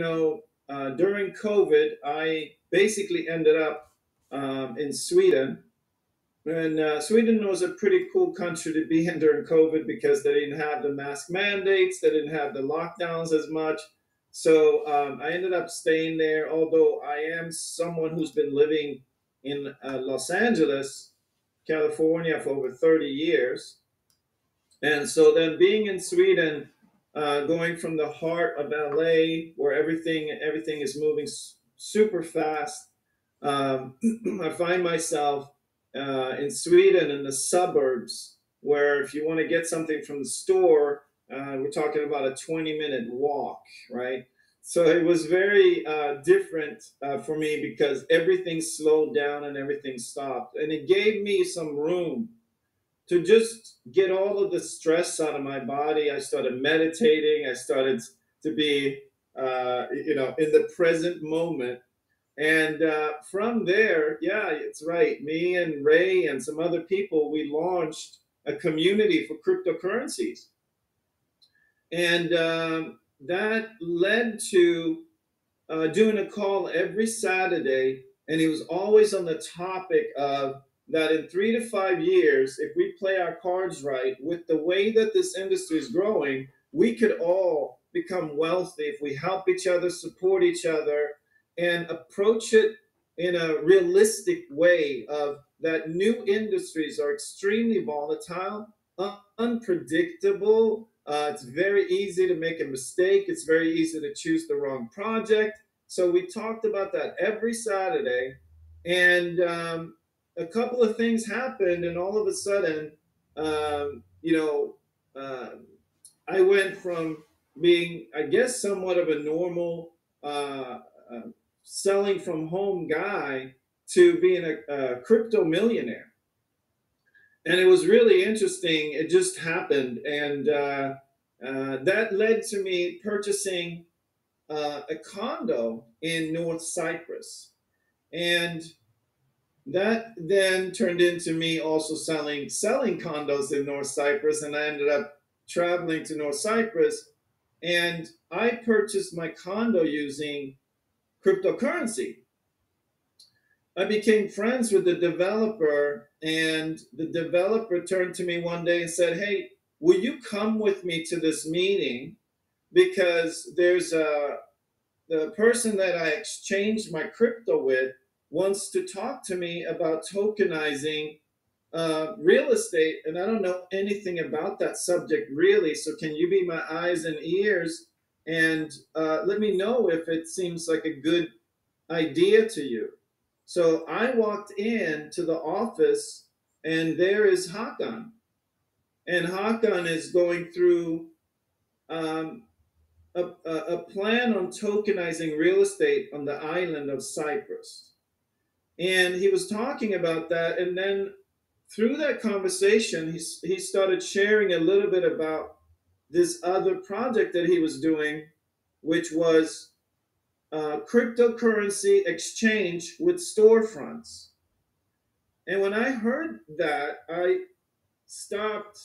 know, uh, during COVID, I basically ended up um, in Sweden. And uh, Sweden was a pretty cool country to be in during COVID because they didn't have the mask mandates, they didn't have the lockdowns as much. So um, I ended up staying there, although I am someone who's been living in uh, Los Angeles, California for over 30 years. And so then being in Sweden, uh, going from the heart of LA, where everything everything is moving super fast, um, I find myself uh, in Sweden in the suburbs, where if you want to get something from the store, uh, we're talking about a 20 minute walk, right? So it was very uh, different uh, for me because everything slowed down and everything stopped. And it gave me some room to just get all of the stress out of my body. I started meditating. I started to be, uh, you know, in the present moment. And uh, from there, yeah, it's right. Me and Ray and some other people, we launched a community for cryptocurrencies. And um, that led to uh, doing a call every Saturday. And it was always on the topic of that in three to five years, if we play our cards right, with the way that this industry is growing, we could all become wealthy if we help each other, support each other, and approach it in a realistic way of that new industries are extremely volatile, un- unpredictable. Uh, it's very easy to make a mistake. It's very easy to choose the wrong project. So we talked about that every Saturday, and um, a couple of things happened, and all of a sudden, um, you know, um I went from being, I guess, somewhat of a normal uh, uh, selling from home guy to being a, a crypto millionaire. And it was really interesting. It just happened. And uh, uh, that led to me purchasing uh, a condo in North Cyprus. And that then turned into me also selling selling condos in North Cyprus, and I ended up traveling to North Cyprus, and I purchased my condo using cryptocurrency. I became friends with the developer, and the developer turned to me one day and said, "Hey, will you come with me to this meeting? Because there's a the person that I exchanged my crypto with wants to talk to me about tokenizing uh, real estate, and I don't know anything about that subject really. So, can you be my eyes and ears and uh, let me know if it seems like a good idea to you? So, I walked in to the office, and there is Hakan, and Hakan is going through um, a, a, a plan on tokenizing real estate on the island of Cyprus. And he was talking about that. And then through that conversation, he, he started sharing a little bit about this other project that he was doing, which was uh, cryptocurrency exchange with storefronts. And when I heard that, I stopped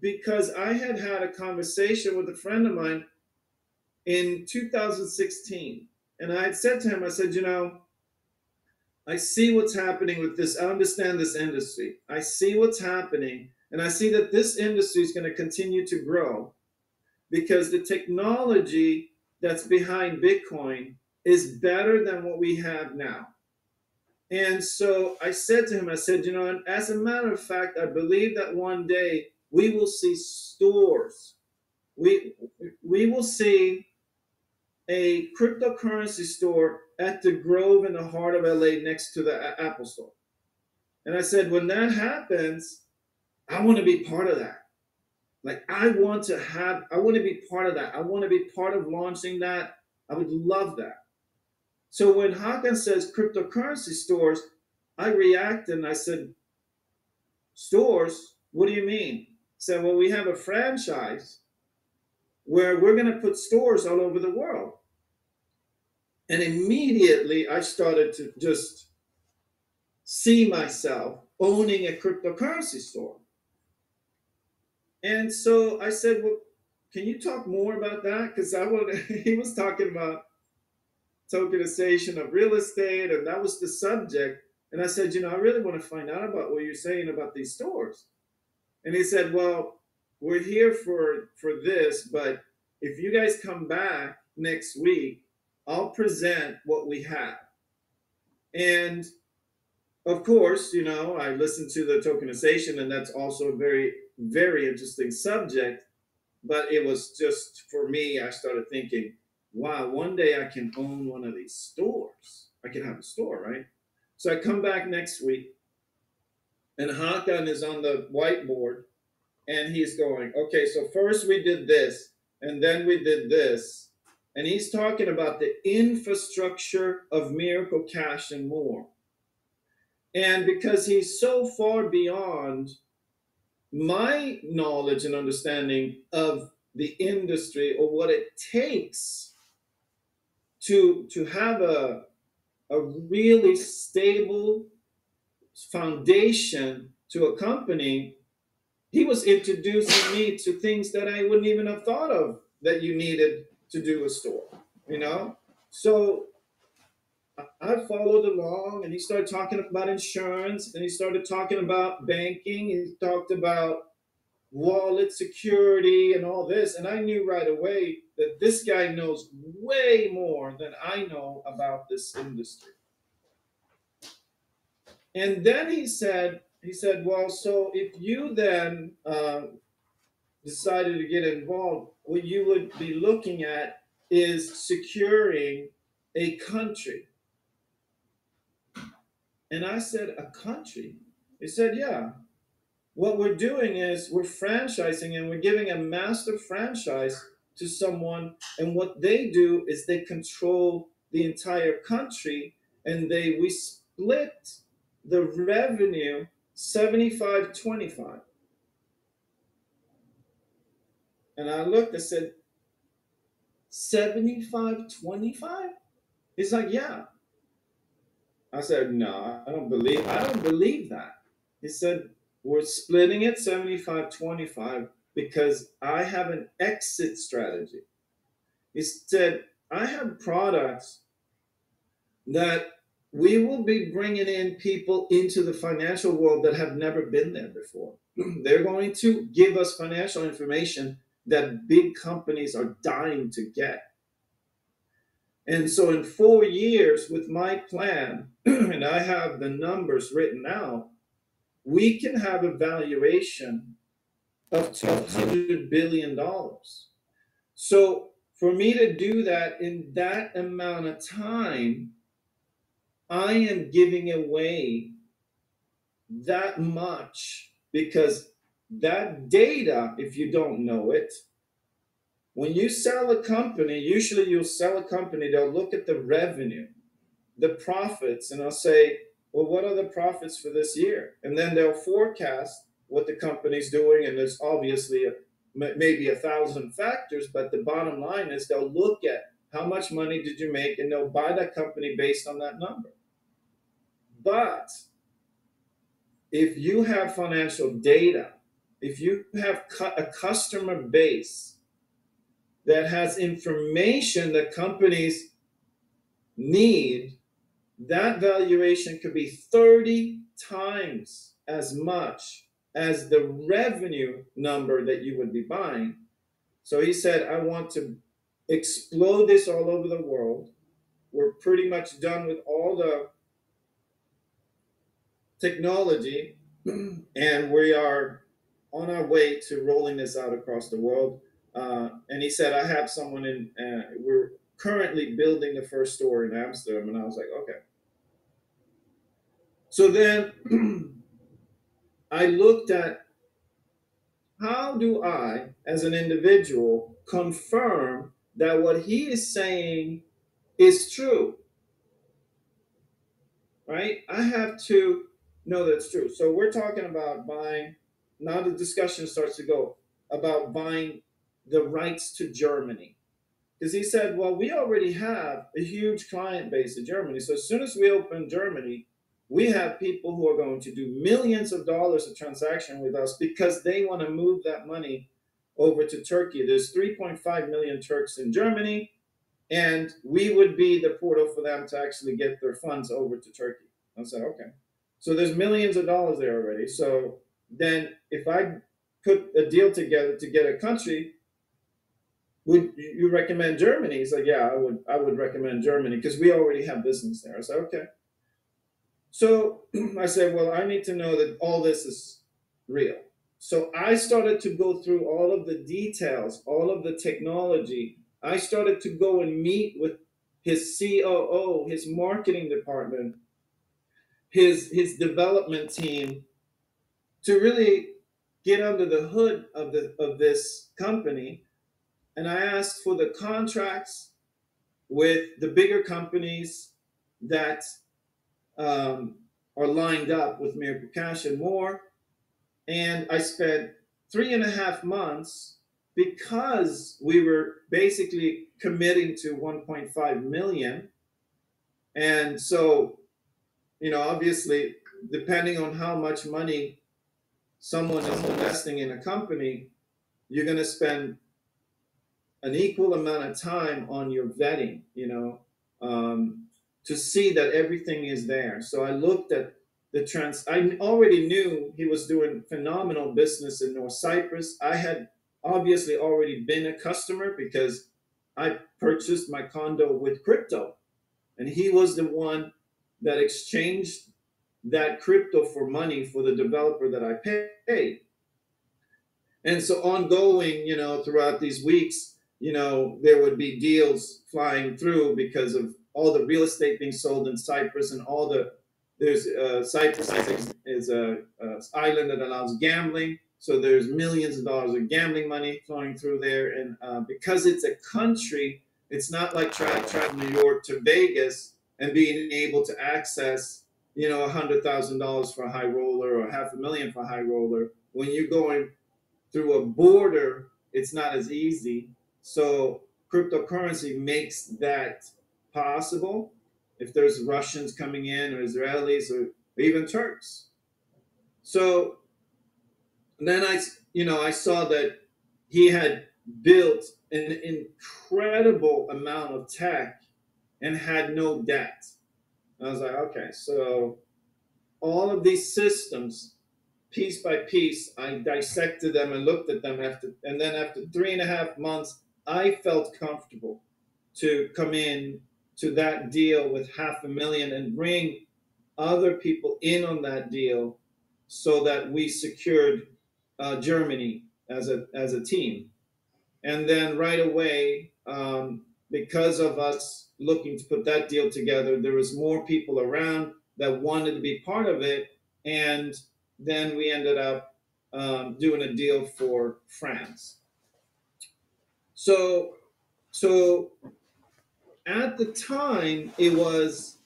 because I had had a conversation with a friend of mine in 2016. And I had said to him, I said, you know, I see what's happening with this. I understand this industry. I see what's happening. And I see that this industry is going to continue to grow because the technology that's behind Bitcoin is better than what we have now. And so I said to him, I said, you know, as a matter of fact, I believe that one day we will see stores. We we will see a cryptocurrency store at the Grove in the heart of LA next to the A- Apple store. And I said, when that happens, I want to be part of that. Like, I want to have, I want to be part of that. I want to be part of launching that. I would love that. So when Hakan says cryptocurrency stores, I reacted and I said, stores? What do you mean? I said, well, we have a franchise where we're going to put stores all over the world. And immediately I started to just see myself owning a cryptocurrency store. And so I said, well, can you talk more about that? Because I would, he was talking about tokenization of real estate, and that was the subject. And I said, you know, I really want to find out about what you're saying about these stores. And he said, well, we're here for for this, but if you guys come back next week, I'll present what we have. And of course, you know, I listened to the tokenization, and that's also a very, very interesting subject. But it was just for me, I started thinking, wow, one day I can own one of these stores. I can have a store, right? So I come back next week, and Hakan is on the whiteboard, and he's going, okay, so first we did this, and then we did this. And he's talking about the infrastructure of Miracle Cash and more. And because he's so far beyond my knowledge and understanding of the industry or what it takes to to have a a really stable foundation to a company he was introducing me to things that i wouldn't even have thought of that you needed to do a store you know so I followed along and he started talking about insurance and he started talking about banking. He talked about wallet security and all this. And I knew right away that this guy knows way more than I know about this industry. And then he said, he said, well, so if you then uh, decided to get involved, what you would be looking at is securing a country and I said, A country? He said, Yeah. What we're doing is we're franchising and we're giving a master franchise to someone. And what they do is they control the entire country and they we split the revenue 75 25. And I looked, I said, 75 25? He's like, Yeah. I said, no, I don't believe I don't believe that. He said, we're splitting it 75-25 because I have an exit strategy. He said, I have products that we will be bringing in people into the financial world that have never been there before. They're going to give us financial information that big companies are dying to get. And so, in four years, with my plan, and I have the numbers written out, we can have a valuation of $200 billion. So, for me to do that in that amount of time, I am giving away that much because that data, if you don't know it, when you sell a company, usually you'll sell a company, they'll look at the revenue, the profits, and they'll say, well, what are the profits for this year? And then they'll forecast what the company's doing, and there's obviously a, maybe a thousand factors, but the bottom line is they'll look at how much money did you make, and they'll buy that company based on that number. But if you have financial data, if you have a customer base that has information that companies need, that valuation could be 30 times as much as the revenue number that you would be buying. So he said, I want to explode this all over the world. We're pretty much done with all the technology, and we are on our way to rolling this out across the world. Uh, and he said, I have someone in, uh, we're currently building the first store in Amsterdam. And I was like, okay. So then I looked at how do I, as an individual, confirm that what he is saying is true? Right? I have to know that's true. So we're talking about buying, now the discussion starts to go about buying the rights to Germany. Because he said, well, we already have a huge client base in Germany. So as soon as we open Germany, we have people who are going to do millions of dollars of transaction with us because they want to move that money over to Turkey. There's 3.5 million Turks in Germany. and we would be the portal for them to actually get their funds over to Turkey. I said, okay. So there's millions of dollars there already. So then if I put a deal together to get a country, would you recommend Germany? He's like, yeah, I would, I would recommend Germany because we already have business there. I said, okay. So I said, well, I need to know that all this is real. So I started to go through all of the details, all of the technology. I started to go and meet with his COO, his marketing department, his his development team to really get under the hood of the of this company and I asked for the contracts with the bigger companies that um, are lined up with Miracle Cash and more. And I spent three and a half months because we were basically committing to 1.5 million. And so, you know, obviously, depending on how much money someone is investing in a company, you're going to spend an equal amount of time on your vetting, you know, um, to see that everything is there. So I looked at the trans. I already knew he was doing phenomenal business in North Cyprus. I had obviously already been a customer because I purchased my condo with crypto, and he was the one that exchanged that crypto for money for the developer that I paid. And so ongoing, you know, throughout these weeks, you know, there would be deals flying through because of all the real estate being sold in Cyprus and all the there's uh, Cyprus is, a, a, island that allows gambling, so there's millions of dollars of gambling money flowing through there, and uh, because it's a country, it's not like trying to travel New York to Vegas and being able to access you know a hundred thousand dollars for a high roller or half a million for a high roller. When you're going through a border, it's not as easy so cryptocurrency makes that possible if there's Russians coming in or Israelis or even Turks. So then I, you know, I saw that he had built an incredible amount of tech and had no debt. I was like, okay, so all of these systems, piece by piece, I dissected them and looked at them after, and then after three and a half months, I felt comfortable to come in to that deal with half a million and bring other people in on that deal so that we secured uh, Germany as a as a team. And then right away, um, because of us looking to put that deal together, there was more people around that wanted to be part of it, and then we ended up um, doing a deal for France. So, so at the time, it was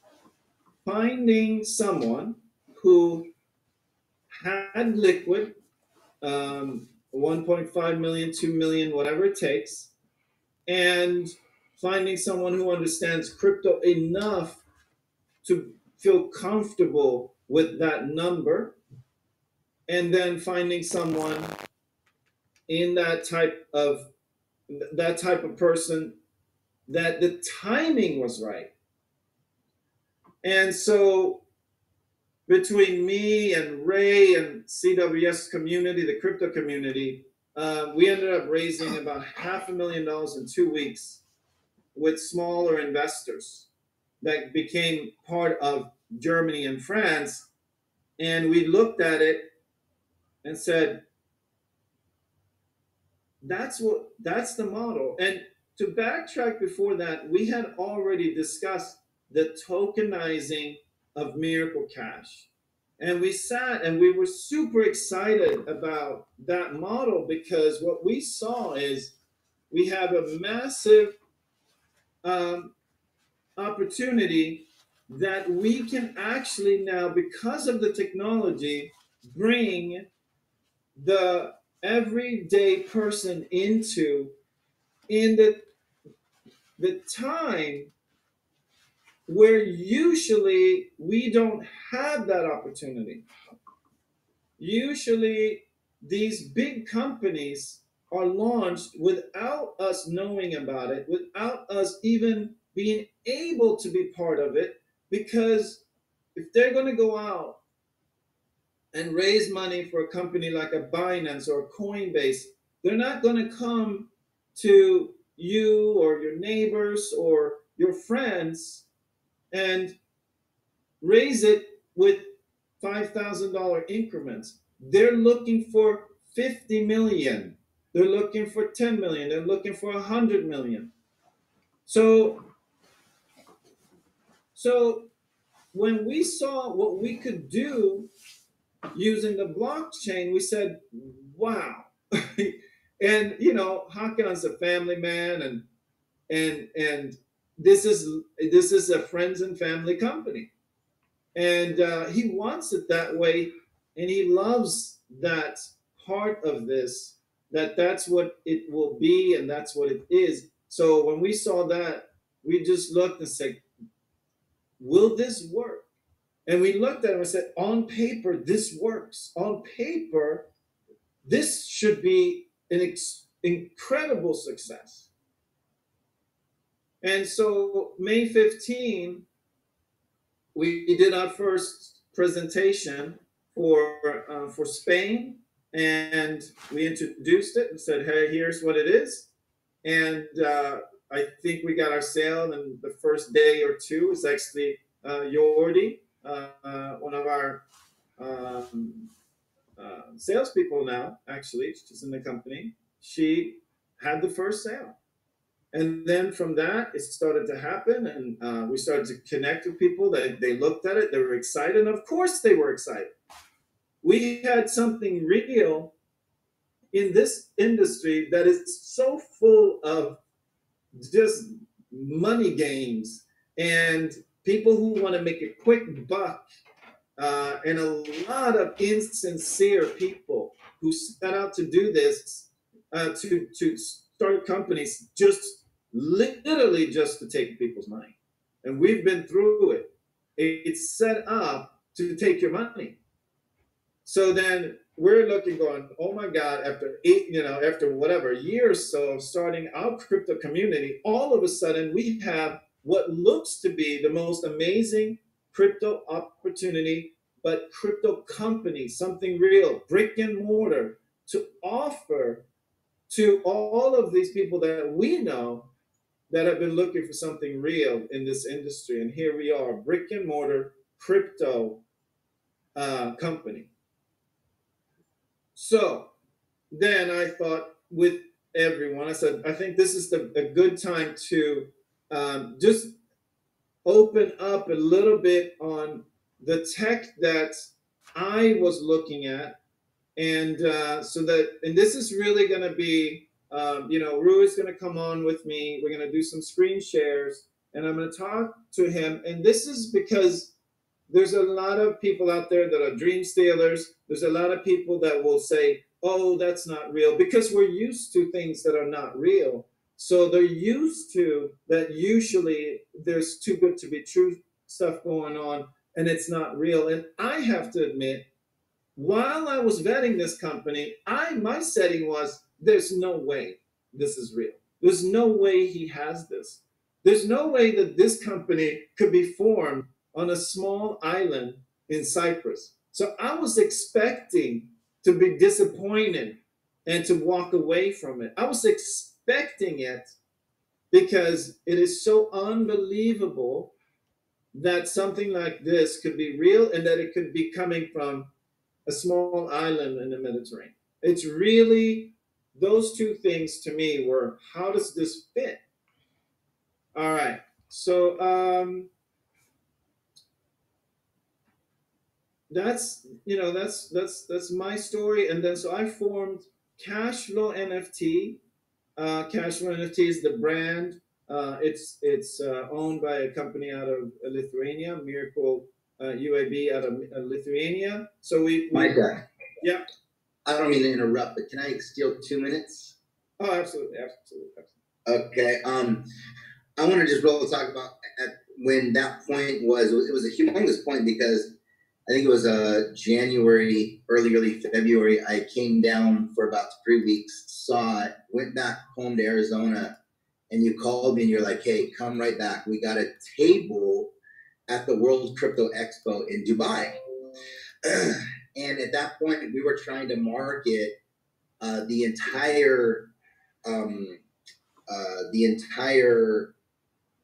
finding someone who had liquid, um, 1.5 million, 2 million, whatever it takes, and finding someone who understands crypto enough to feel comfortable with that number, and then finding someone in that type of that type of person that the timing was right. And so between me and Ray and CWS community, the crypto community, uh, we ended up raising about half a million dollars in two weeks with smaller investors that became part of Germany and France. And we looked at it and said, that's what that's the model. And to backtrack before that, we had already discussed the tokenizing of Miracle Cash. And we sat and we were super excited about that model because what we saw is we have a massive um, opportunity that we can actually now, because of the technology, bring the everyday person into in the the time where usually we don't have that opportunity. Usually these big companies are launched without us knowing about it, without us even being able to be part of it, because if they're going to go out and raise money for a company like a Binance or a Coinbase, they're not going to come to you or your neighbors or your friends and raise it with $5,000 increments. They're looking for 50 million. They're looking for 10 million. They're looking for 100 million. So so when we saw what we could do using the blockchain, we said, wow. and you know, Hakan's a family man and and and this is this is a friends and family company. And uh, he wants it that way, and he loves that part of this, that that's what it will be and that's what it is. So when we saw that, we just looked and said, will this work? And we looked at it and said, on paper, this works. On paper, this should be an incredible success. And so, May 15, we did our first presentation for uh, for Spain, and we introduced it and said, "Hey, here's what it is." And uh, I think we got our sale in the first day or two. It's actually uh, Jordi, uh, one of our um, uh, salespeople now, actually, she's in the company. She had the first sale. And then from that, it started to happen, and uh, we started to connect with people. That they looked at it, they were excited, and of course, they were excited. We had something real in this industry that is so full of just money games and people who want to make a quick buck, uh, and a lot of insincere people who set out to do this, uh, to to start companies just literally just to take people's money. And we've been through it. It's set up to take your money. So then we're looking going, oh my God, after eight, you know, after whatever year or so of starting our crypto community, all of a sudden we have what looks to be the most amazing crypto opportunity, but crypto company, something real, brick and mortar, to offer to all of these people that we know that have been looking for something real in this industry. And here we are, brick and mortar crypto uh, company. So then I thought with everyone, I said, I think this is the, a good time to um, just open up a little bit on the tech that I was looking at. And uh, so that, and this is really going to be, um, you know, Rui is going to come on with me. We're going to do some screen shares and I'm going to talk to him. And this is because there's a lot of people out there that are dream stealers. There's a lot of people that will say, oh, that's not real because we're used to things that are not real. So they're used to that usually there's too good to be true stuff going on and it's not real. And I have to admit, while I was vetting this company, I my setting was there's no way this is real. There's no way he has this. There's no way that this company could be formed on a small island in Cyprus. So I was expecting to be disappointed and to walk away from it. I was expecting it because it is so unbelievable that something like this could be real and that it could be coming from a small island in the Mediterranean. It's really those two things to me were how does this fit? All right. So um that's you know that's that's that's my story and then so I formed Cashflow NFT uh, Cashflow NFT is the brand. Uh, it's it's uh, owned by a company out of Lithuania, Miracle uh, UAB out of uh, Lithuania. So we, we Micah. Yeah. I don't mean to interrupt, but can I steal two minutes? Oh, absolutely, absolutely, absolutely. Okay. Um, I want to just really talk about at when that point was. It was a humongous point because I think it was uh January, early early February. I came down for about three weeks, saw it, went back home to Arizona, and you called me and you're like, "Hey, come right back. We got a table at the World Crypto Expo in Dubai." and at that point, we were trying to market uh, the entire um, uh, the entire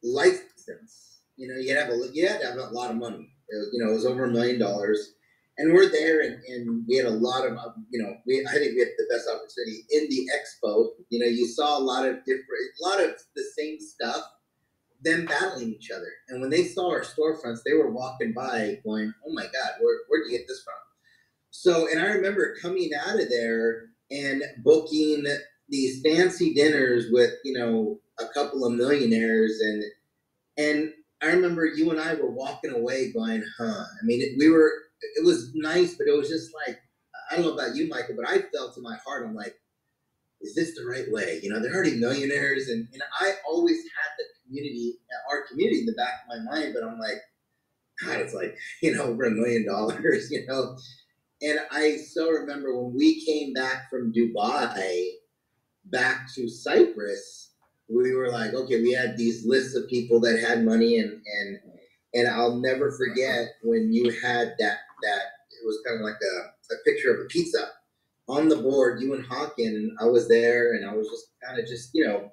license. You know, you have a you had to have a lot of money. You know, it was over a million dollars, and we're there, and, and we had a lot of um, you know, we I think we had the best opportunity in the expo. You know, you saw a lot of different, a lot of the same stuff, them battling each other. And when they saw our storefronts, they were walking by, going, "Oh my God, where where did you get this from?" So, and I remember coming out of there and booking these fancy dinners with you know a couple of millionaires and and I remember you and I were walking away going, huh? I mean, it, we were, it was nice, but it was just like, I don't know about you, Michael, but I felt in my heart, I'm like, is this the right way? You know, they're already millionaires. And, and I always had the community, our community in the back of my mind, but I'm like, God, it's like, you know, over a million dollars, you know? And I so remember when we came back from Dubai back to Cyprus, like, okay, we had these lists of people that had money, and and and I'll never forget when you had that that it was kind of like a, a picture of a pizza on the board, you and Hakan, and I was there, and I was just kind of just you know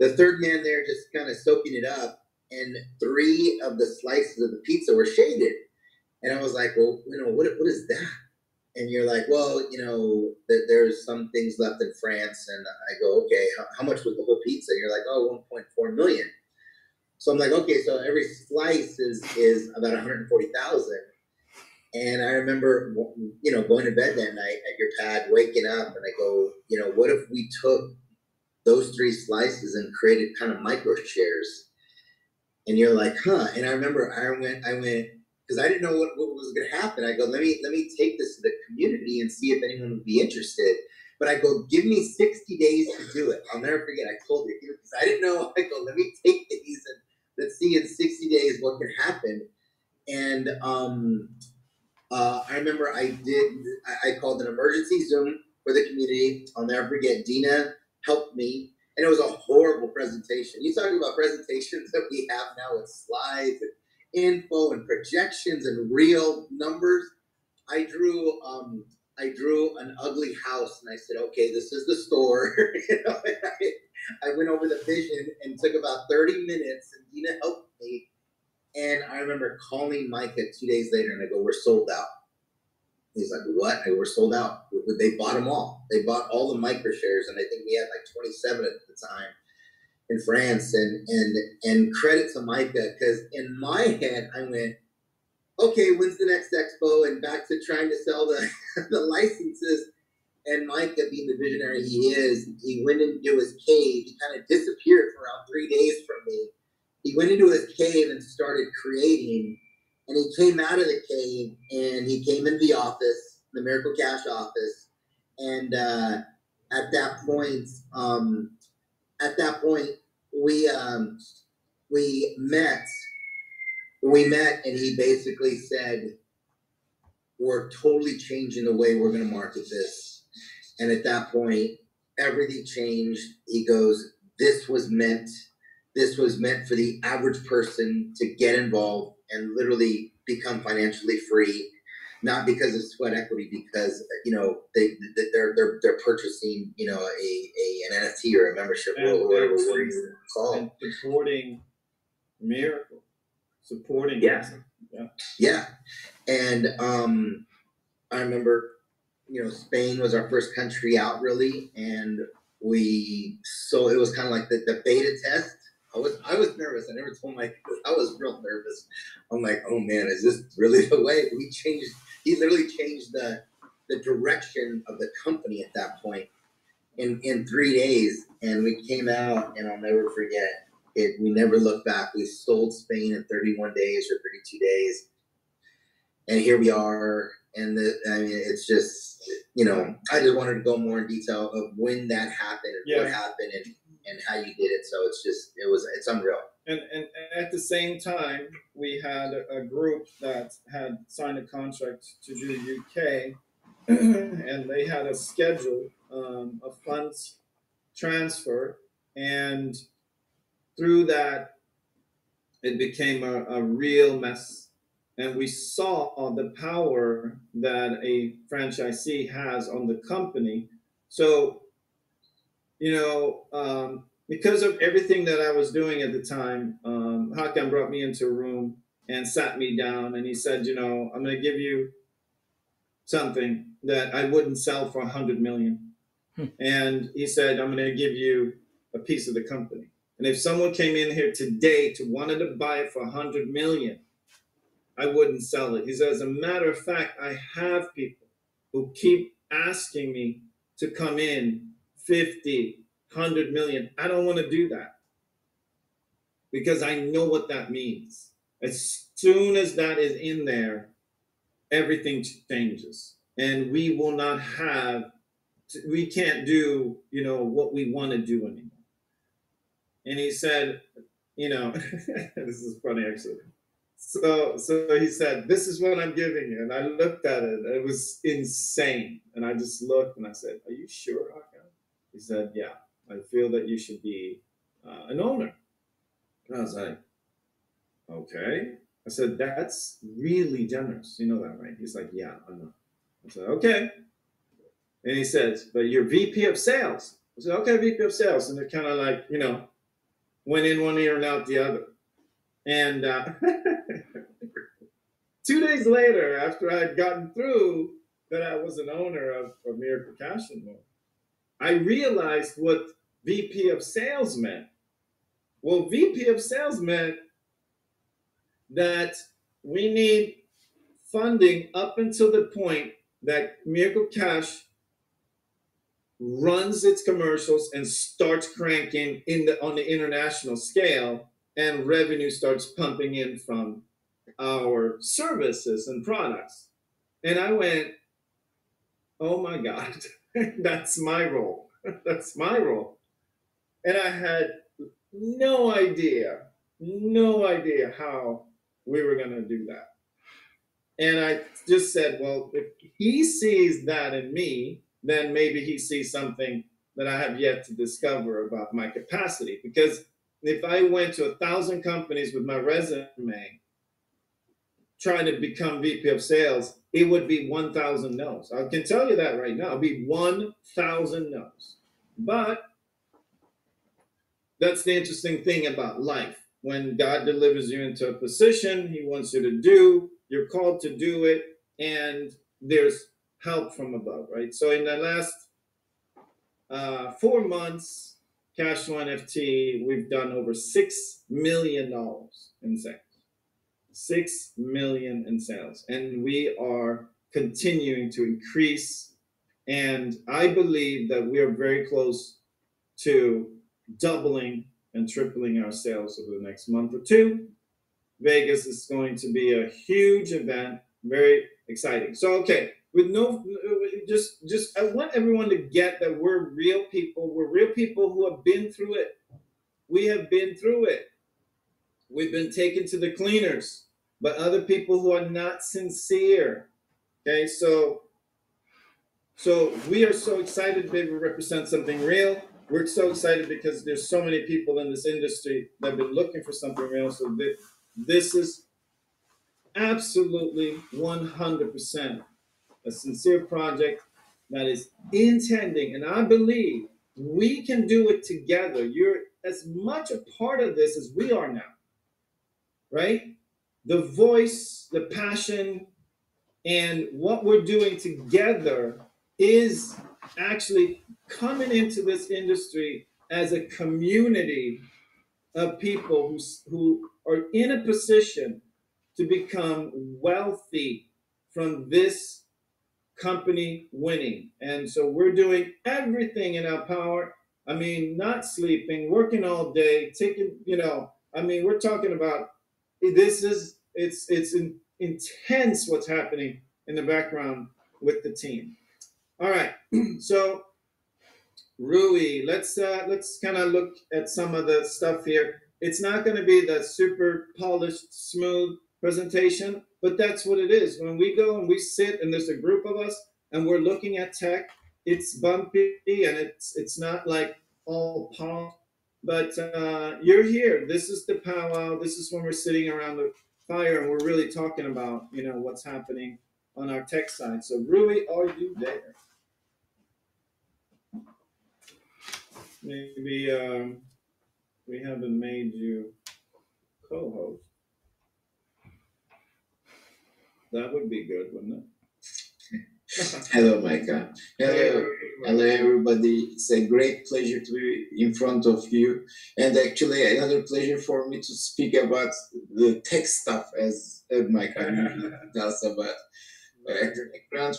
the third man there, just kind of soaking it up, and three of the slices of the pizza were shaded, and I was like, well, you know, what what is that? And you're like, well, you know, th- there's some things left in France, and I go, okay, how, how much was the whole pizza? And you're like, oh, 1.4 million. So I'm like, okay, so every slice is is about 140,000. And I remember, you know, going to bed that night at your pad, waking up, and I go, you know, what if we took those three slices and created kind of micro shares? And you're like, huh? And I remember I went, I went, because I didn't know what, what was going to happen. I go, let me let me take this to the community and see if anyone would be interested. But I go, give me 60 days to do it. I'll never forget. I told you because I didn't know. I go, let me take these and let's see in 60 days what can happen. And um, uh, I remember I did. I, I called an emergency Zoom for the community. I'll never forget. Dina helped me and it was a horrible presentation. You talking about presentations that we have now with slides and info and projections and real numbers. I drew um, I drew an ugly house and I said, okay, this is the store. you know, I, I, went over the vision and took about 30 minutes and Dina helped me. And I remember calling Micah two days later and I go, we're sold out. He's like, what? I go, we're sold out. They bought them all. They bought all the micro shares and I think we had like 27 at the time in France, and and and credit to Micah because in my head I went, okay, when's the next expo? And back to trying to sell the the licenses. And Micah, being the visionary he is, he went into his cave. He kind of disappeared for around three days from me. He went into his cave and started creating. And he came out of the cave and he came into the office, the Miracle Cash office. And uh, at that point, um, at that point, we um, we met. We met, and he basically said, "We're totally changing the way we're going to market this." And at that point, everything changed. He goes, "This was meant. This was meant for the average person to get involved and literally become financially free." Not because of sweat equity, because you know they they're they're they're purchasing you know a, a an NFT or a membership and, or whatever and supporting miracle, supporting yeah yeah yeah, and um, I remember you know Spain was our first country out really, and we so it was kind of like the, the beta test I was I was nervous. I never told my I was real nervous. I'm like, oh man, is this really the way? We changed. He literally changed the the direction of the company at that point in in three days, and we came out, and I'll never forget it. We never looked back. We sold Spain in 31 days or 32 days, and here we are. And the, I mean, it's just you know, I just wanted to go more in detail of when that happened and yeah. what happened and and how you did it. So it's just it was it's unreal. And and at the same time, we had a, group that had signed a contract to do UK, and they had a schedule um, of funds transfer, and through that, it became a, a real mess. And we saw the power that a franchisee has on the company. So, you know, um, because of everything that I was doing at the time, um, Hakan brought me into a room and sat me down and he said, you know, I'm going to give you something that I wouldn't sell for a hundred million. Hmm. And he said, I'm going to give you a piece of the company. And if someone came in here today to wanted to buy it for a hundred million, I wouldn't sell it. He said, as a matter of fact, I have people who keep asking me to come in 50, 100 million. I don't want to do that because I know what that means. As soon as that is in there, everything changes. And we will not have, we can't do, you know, what we want to do anymore. And he said, you know, this is funny actually. So, so he said, "This is what I'm giving you," and I looked at it. It was insane, and I just looked and I said, "Are you sure, Hakan?" He said, "Yeah." I feel that you should be uh, an owner. And I was like, okay. I said, that's really generous. You know that, right? He's like, yeah, I know. I said, okay. And he says, but you're VP of sales. I said, okay, VP of sales. And they're kind of like, you know, went in one ear and out the other. And uh, two days later, after I had gotten through that I was an owner of, of Miracle Cash I realized what VP of sales meant. Well, VP of sales meant that we need funding up until the point that Miracle Cash runs its commercials and starts cranking in the on the international scale and revenue starts pumping in from our services and products. And I went, oh my God, that's my role. that's my role. And I had no idea, no idea how we were going to do that. And I just said, well, if he sees that in me, then maybe he sees something that I have yet to discover about my capacity. Because if I went to a thousand companies with my resume trying to become VP of sales, it would be 1,000 no's. I can tell you that right now. It'd be 1,000 no's. But that's the interesting thing about life. When God delivers you into a position He wants you to do, you're called to do it, and there's help from above, right? So in the last uh, four months, Cashflow NFT, we've done over six million dollars in sales. Six million in sales, and we are continuing to increase. And I believe that we are very close to doubling and tripling our sales over the next month or two. Vegas is going to be a huge event, very exciting. So, okay, with no, just, just, I want everyone to get that we're real people. We're real people who have been through it. We have been through it. We've been taken to the cleaners, but other people who are not sincere. Okay, so, so we are so excited to be able to represent something real we're so excited because there's so many people in this industry that have been looking for something real. So th- this is absolutely 100% a sincere project that is intending, and I believe we can do it together. You're as much a part of this as we are now, right? The voice, the passion, and what we're doing together is actually coming into this industry as a community of people who, who are in a position to become wealthy from this company winning. And so we're doing everything in our power. I mean, not sleeping, working all day, taking, you know, I mean, we're talking about this is it's it's in, intense what's happening in the background with the team. All right. So Rui, let's uh, let's kind of look at some of the stuff here. it's not going to be that super polished, smooth presentation, but that's what it is. When we go and we sit and there's a group of us and we're looking at tech, it's bumpy and it's it's not like all polished. But uh, you're here. This is the powwow. This is when we're sitting around the fire and we're really talking about you know what's happening on our tech side. So Rui, are you there? Maybe um, we haven't made you co-host. That would be good, wouldn't it? Hello, Micah. Hello, hello, everybody. It's a great pleasure to be in front of you, and actually another pleasure for me to speak about the tech stuff as Micah does about background,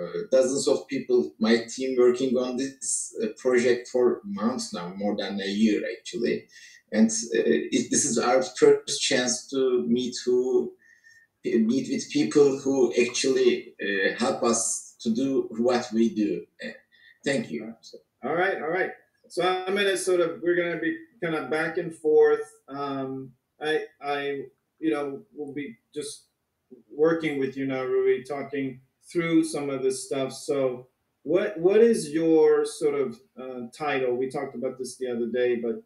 uh, dozens of people, my team working on this uh, project for months now, more than a year actually. And uh, it, this is our first chance to meet who meet with people who actually help us to do what we do. Thank you. All right, all right. So I'm gonna sort of we're gonna be kind of back and forth. Um, I I you know will be just working with you now, Rui, talking through some of this stuff. So, what what is your sort of uh, title? We talked about this the other day, but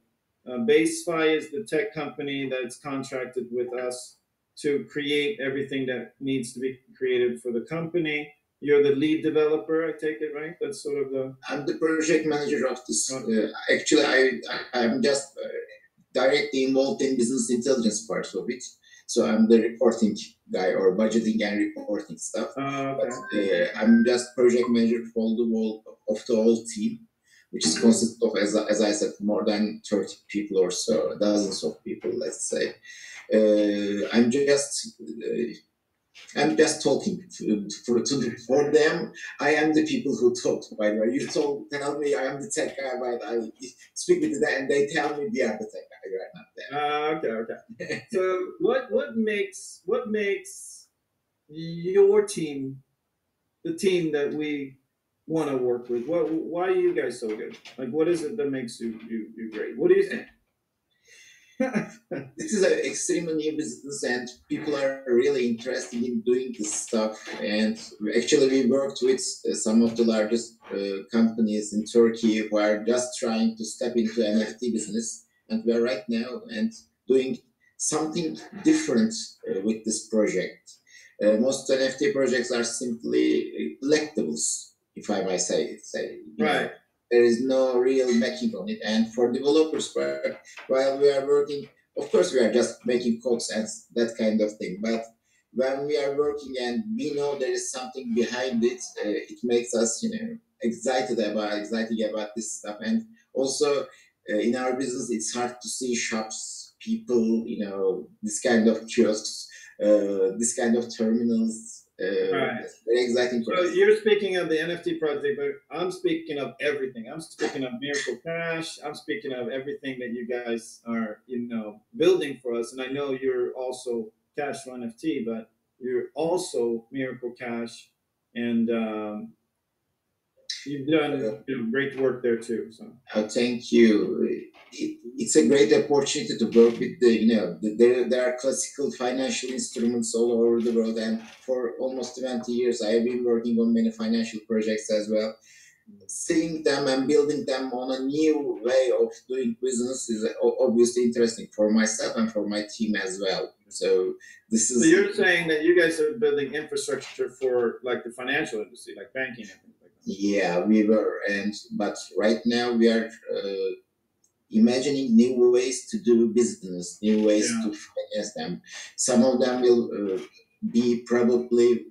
uh, BaseFi is the tech company that's contracted with us to create everything that needs to be created for the company. You're the lead developer, I take it, right? That's sort of the. I'm the project manager of this. Uh, actually, I I'm just uh, directly involved in business intelligence part of it. So I'm the reporting guy or budgeting and reporting stuff. Uh, okay. But, uh, I'm just project manager for the whole of the whole team, which is consist of as, as I said more than 30 people or so, dozens of people, let's say. Uh, I'm just uh, I'm just talking for, to, for them. I am the people who talk. By the way, you tell me I am the tech guy, but I speak with them and they tell me are the tech guy. Right not. Uh, okay, okay. so what what makes what makes your team the team that we want to work with? What why are you guys so good? Like, what is it that makes you you, you great? What do you think? this is an extremely new business and people are really interested in doing this stuff. And actually we worked with uh, some of the largest uh, companies in turkey who are just trying to step into nft business. And we are right now and doing something different uh, with this project. Uh, most nft projects are simply collectibles if i might say, say right know there is no real backing on it. And for developers, while we are working, of course, we are just making codes and that kind of thing. But when we are working and we know there is something behind it, uh, it makes us, you know, excited about excited about this stuff. And also uh, in our business, it's hard to see shops, people, you know, this kind of kiosks, uh, this kind of terminals uh, right. Very exciting. So you're speaking of the NFT project, but I'm speaking of everything. I'm speaking of Miracle Cash. I'm speaking of everything that you guys are, you know, building for us. And I know you're also Cashflow NFT, but you're also Miracle Cash, and um, you've done great work there too. So oh, thank you. It, it's a great opportunity to work with the you know the, there there are classical financial instruments all over the world, and for almost twenty years I have been working on many financial projects as well. Seeing them and building them on a new way of doing business is obviously interesting for myself and for my team as well. So this is. So you're saying that you guys are building infrastructure for like the financial industry, like banking and yeah, we were, and but right now we are uh, imagining new ways to do business, new ways yeah. to finance them. Some of them will uh, be probably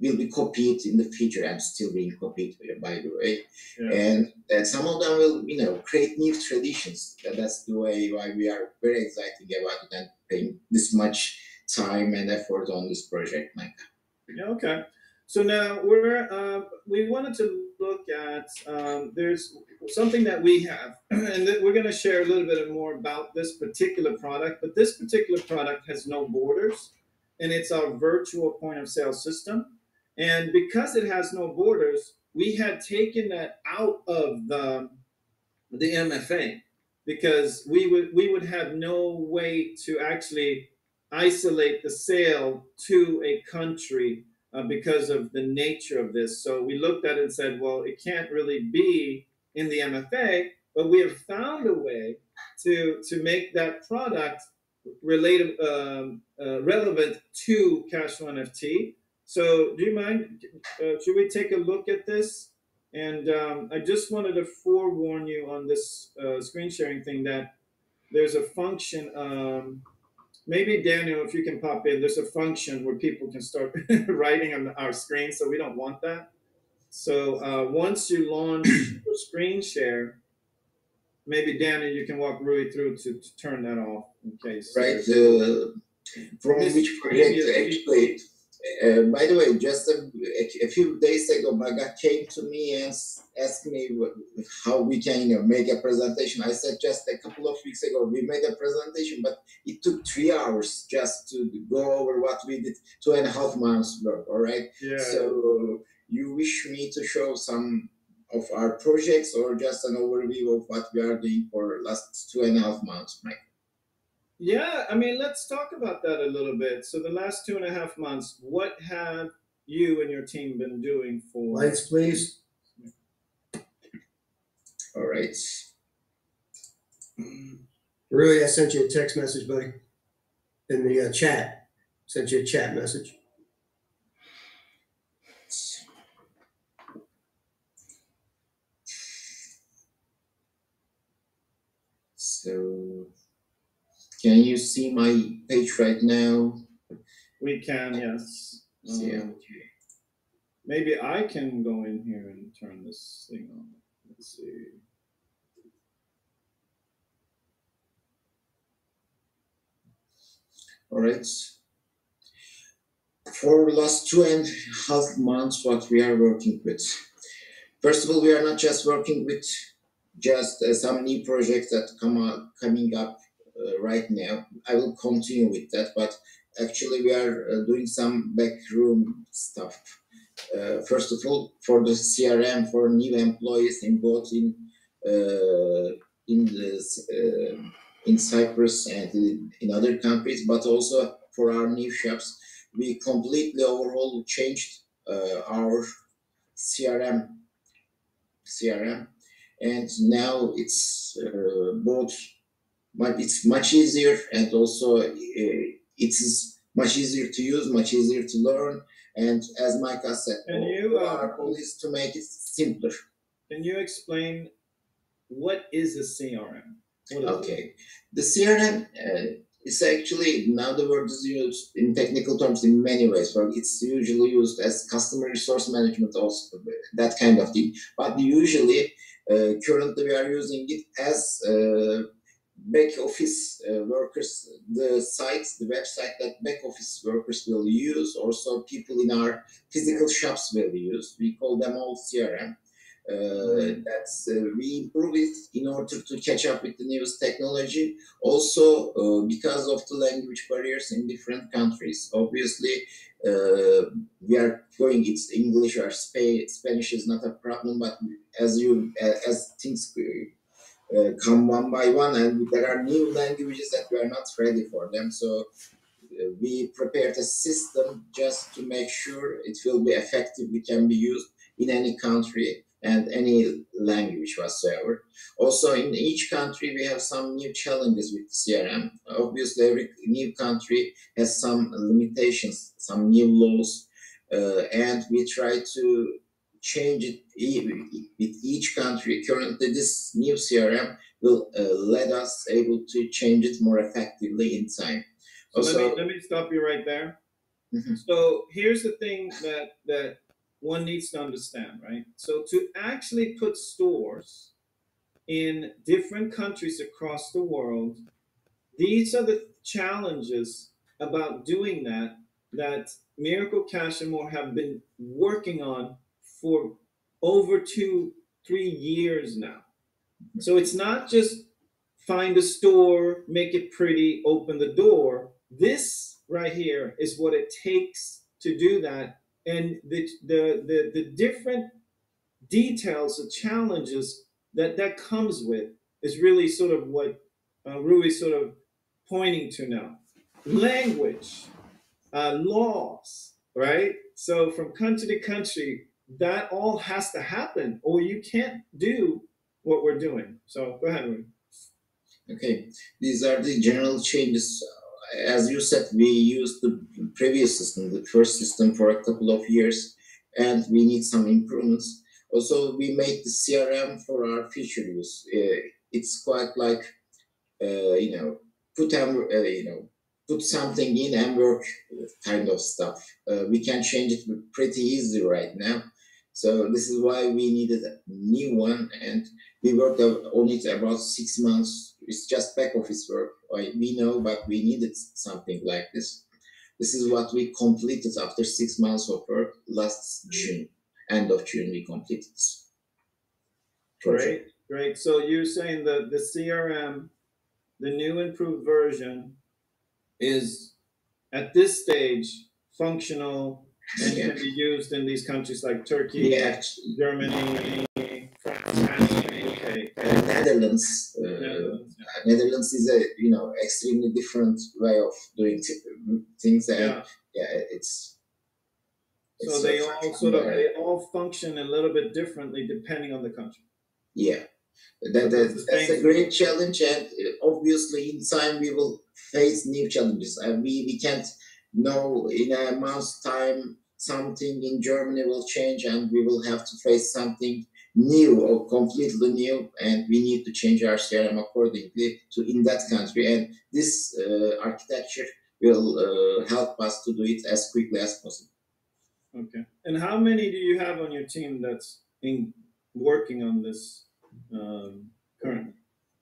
will be copied in the future and still being copied by the way yeah. and, and some of them will you know create new traditions that's the way why we are very excited about it and paying this much time and effort on this project mike yeah okay so now we're uh, we wanted to look at um, there's something that we have, and we're going to share a little bit more about this particular product. But this particular product has no borders, and it's our virtual point of sale system. And because it has no borders, we had taken that out of the the MFA. because we would we would have no way to actually isolate the sale to a country uh, because of the nature of this. So we looked at it and said, well, it can't really be in the MFA, but we have found a way to to make that product related um, uh, relevant to Cashflow NFT. So, do you mind? Uh, should we take a look at this? And um, I just wanted to forewarn you on this uh, screen sharing thing that there's a function. Um, maybe Daniel, if you can pop in, there's a function where people can start writing on our screen, so we don't want that. So uh, once you launch your screen share, maybe Daniel, you can walk Rui through to, to turn that off in case. Right. Uh, from This which project actually? Uh, by the way, just a, a, a few days ago, Maga came to me and s- asked me how we can you know, make a presentation. I said just a couple of weeks ago we made a presentation, but it took three hours just to go over what we did two and a half months work. All right. Yeah. So you wish me to show some of our projects or just an overview of what we are doing for last two and a half months, Mike? Yeah, I mean, let's talk about that a little bit. So, the last two and a half months, what have you and your team been doing for? Lights, please. All right. Really, I sent you a text message, buddy, in the uh, chat. Sent you a chat message. So can you see my page right now? We can, yes. Yeah. Um, maybe I can go in here and turn this thing on. Let's see. All right. For last two and a half months, what we are working with. First of all, we are not just working with just uh, some new projects that come up, coming up right now. I will continue with that, but actually we are uh, doing some backroom stuff. Uh, first of all, for the CRM for new employees in both in uh, in the uh, in Cyprus and in, in other countries, but also for our new shops, we completely overall changed uh, our CRM CRM, and now it's uh, both. But it's much easier, and also uh, it is much easier to use, much easier to learn, and as Micah said, Can you, uh, our goal is to make it simpler. Can you explain what is a CRM? What is it? Okay, the CRM uh, is actually now the word is used in technical terms in many ways. Well, it's usually used as customer resource management, also that kind of thing. But usually, uh, currently, we are using it as uh, back office uh, workers, the sites, the website that back office workers will use, also people in our physical shops will use. We call them all CRM. Uh, that's uh, we improve it in order to catch up with the newest technology. Also, uh, because of the language barriers in different countries. Obviously, uh, we are going. It's English or Spa- Spanish is not a problem, but as you as things uh, come one by one, and there are new languages that we are not ready for them. So. uh, We prepared a system just to make sure it will be effective. It can be used in any country and any language whatsoever. Also, in each country, we have some new challenges with CRM. Obviously, every new country has some limitations, some new laws, uh, and we try to change it with each country. Currently, this new CRM will uh, let us able to change it more effectively in time. So let me let me stop you right there. Mhm. So here's the thing that that one needs to understand, right? So to actually put stores in different countries across the world, these are the challenges about doing that that Miracle Cash and More have been working on for over two, three years now. So it's not just find a store, make it pretty, open the door. This right here is what it takes to do that. And the the the, the different details, the challenges that that comes with is really sort of what uh, Rui's sort of pointing to now. Language, uh, laws, right? So from country to country, that all has to happen, or you can't do what we're doing. So go ahead, Rui. Okay, these are the general changes. As you said, we used the previous system, the first system, for a couple of years, and we need some improvements. Also, we made the CRM for our future use. Uh, it's quite like, uh, you know, put and uh, you know, put something in and work kind of stuff. Uh, we can change it pretty easy right now. So this is why we needed a new one, and we worked on it about six months. It's just back office work. We know, but we needed something like this. This is what we completed after six months of work last mm. June. End of June, we completed this. Great, great. So you're saying that the CRM, the new improved version, is at this stage functional and Yeah. can be used in these countries like Turkey, Yeah, Germany, France, UK. uh, Netherlands. Uh, Netherlands, Netherlands is a you know extremely different way of doing t- things, and Yeah. yeah, it's. So it's they all sort of they all function a little bit differently depending on the country. Yeah, that, that, that's a great challenge, and uh, obviously in time we will face new challenges. And we we can't know in a month's time something in Germany will change, and we will have to face something new or completely new, and we need to change our CRM accordingly to in that country. And this uh, architecture will uh, help us to do it as quickly as possible. Okay. And how many do you have on your team that's in working on this um, currently?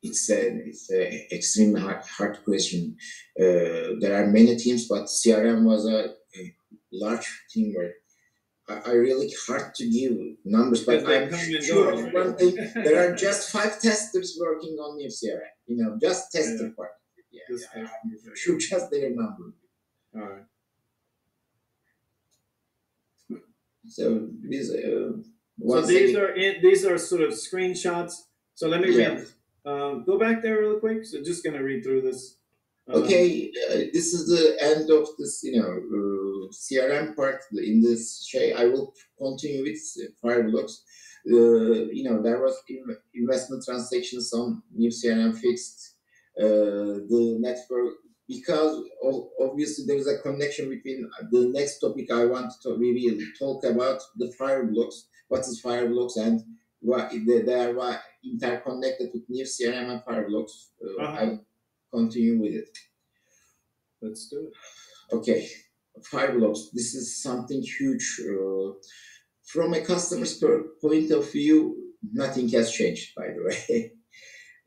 It's a it's a extremely hard, hard question. Uh, there are many teams, but CRM was a, a large team where I, I really hard to give numbers, but I'm sure of one thing: there are just five testers working on new CRM. You know, just tester part. Yeah, Just yeah, tester, I'm sure just their number. All right. So these. Uh, So these are in, these are sort of screenshots. So let me Yeah. read. Um, go back there real quick. So just gonna read through this. Um, Okay, uh, this is the end of this, you know, uh, CRM part in this shay. I will continue with uh, Fireblocks. Uh, you know, there was in- investment transactions on new CRM fixed uh, the network because obviously there is a connection between the next topic I want to will talk about the Fireblocks. What is Fireblocks and why they, they are why interconnected with new CRM and Fireblocks. Uh, Uh-huh. I continue with it. Let's do it. Okay, Fireblocks. This is something huge. Uh, from a customer's point of view, nothing has changed, by the way.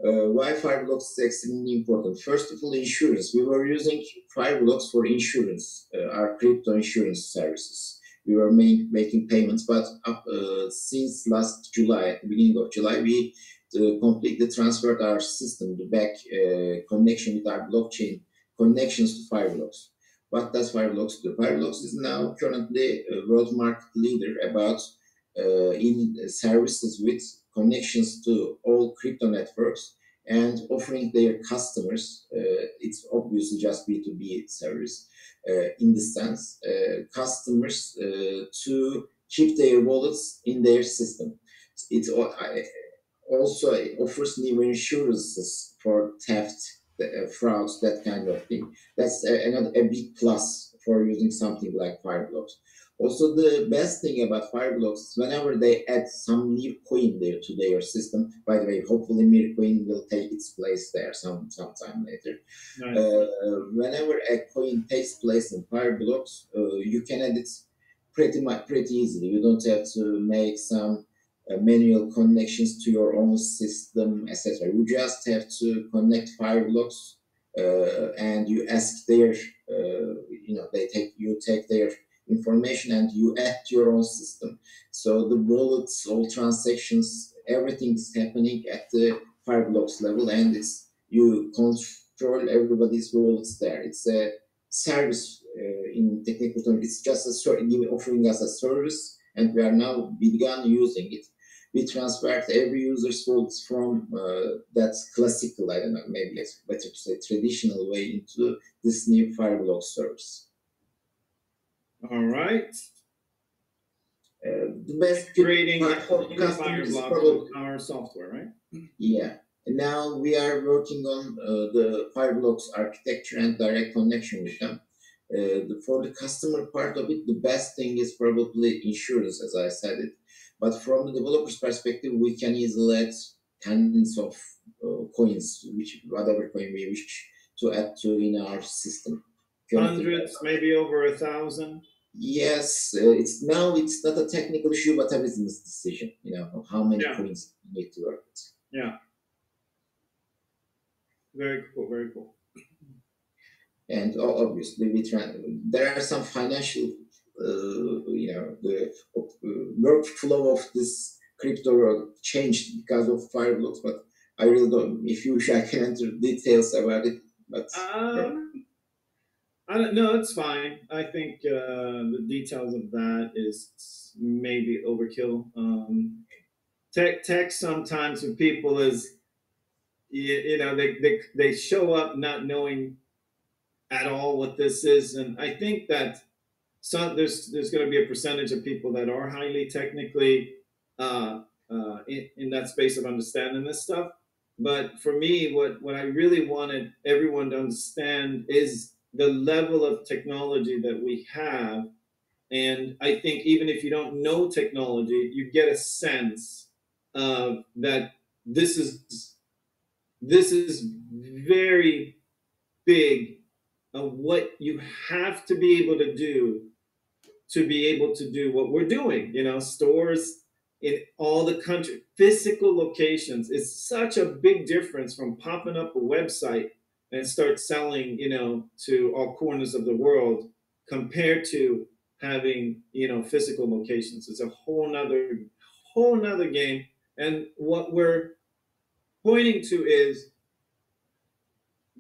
Uh, why Fireblocks is extremely important? First of all, insurance. We were using Fireblocks for insurance, uh, our crypto insurance services. We were make, making payments, but uh, since last July, beginning of July, we uh, completely transferred our system, the back uh, connection with our blockchain connections to Fireblocks. What does Fireblocks do? Fireblocks is now currently a world market leader about uh, in services with connections to all crypto networks and offering their customers. Uh, it's obviously just B2B service uh, in the sense uh, customers to keep their wallets in their system. It also offers new insurances for theft, frauds, that kind of thing. That's another a big plus for using something like Fireblocks. Also, the best thing about Fireblocks is whenever they add some new coin there to their system. By the way, hopefully Mircoin will take its place there some sometime later. Nice. Uh, whenever a coin takes place in Fireblocks, uh, you can add it pretty much pretty easily. You don't have to make some uh, manual connections to your own system, etc. You just have to connect Fireblocks, uh, and you ask their, uh, you know, they take you take their information and you add your own system. So the wallets, all transactions, everything is happening at the Fireblocks level, and it's you control everybody's wallets there. It's a service uh, in technical terms. It's just a ser- give- offering us a service, and we are now begun using it. we transferred every user's vaults from uh, that classical, I don't know, maybe it's better to say traditional way into this new Fireblocks service. All right. Uh, the best Creating customers is Fireblocks probably with our software, right? Yeah. And now we are working on uh, the Fireblocks architecture and direct connection with them. Uh, the, for the customer part of it, the best thing is probably insurance, as I said it. But from the developer's perspective, we can easily add tens of uh, coins, which whatever coin we wish to add to in our system. Hundreds, maybe over a thousand. Yes, uh, it's now it's not a technical issue, but a business decision. You know how many Yeah. coins you need to work with. Yeah. Very cool, very cool. and obviously we try there are some financial uh, you know the uh, workflow of this crypto world changed because of fireblocks but i really don't if you wish i can enter details about it but Um, I don't know. It's fine. I think uh, the details of that is maybe overkill. Um, tech, tech sometimes with people is, you, you know, they, they they show up not knowing at all what this is, and I think that some there's there's going to be a percentage of people that are highly technically uh, uh, in, in that space of understanding this stuff. But for me, what, what I really wanted everyone to understand is the level of technology that we have. And I think even if you don't know technology, you get a sense of that this is this is very big of what you have to be able to do to be able to do what we're doing. You know, stores in all the country, physical locations is such a big difference from popping up a website and start selling, you know, to all corners of the world compared to having, you know, physical locations. It's a whole nother, whole nother game. And what we're pointing to is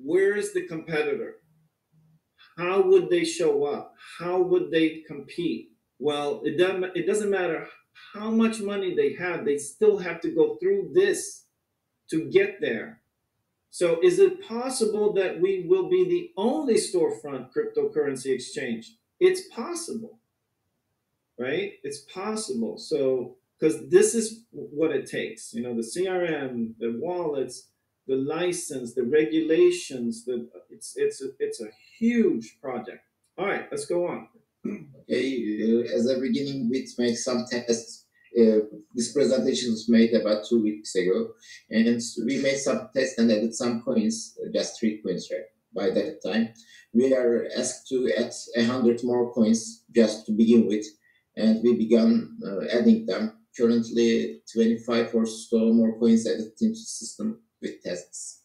where is the competitor? How would they show up? How would they compete? Well, it doesn't, it doesn't matter how much money they have, they still have to go through this to get there. So, is it possible that we will be the only storefront cryptocurrency exchange? It's possible, right? It's possible. So, because this is what it takes, you know, the CRM, the wallets, the license, the regulations. The it's it's a, it's a huge project. All right, let's go on. okay as a beginning we make some tests uh, this presentation was made about two weeks ago and we made some tests and added some coins uh, just three coins right by that time. We are asked to add a hundred more coins just to begin with and we began uh, adding them. Currently 25 or so more coins added into the system with tests.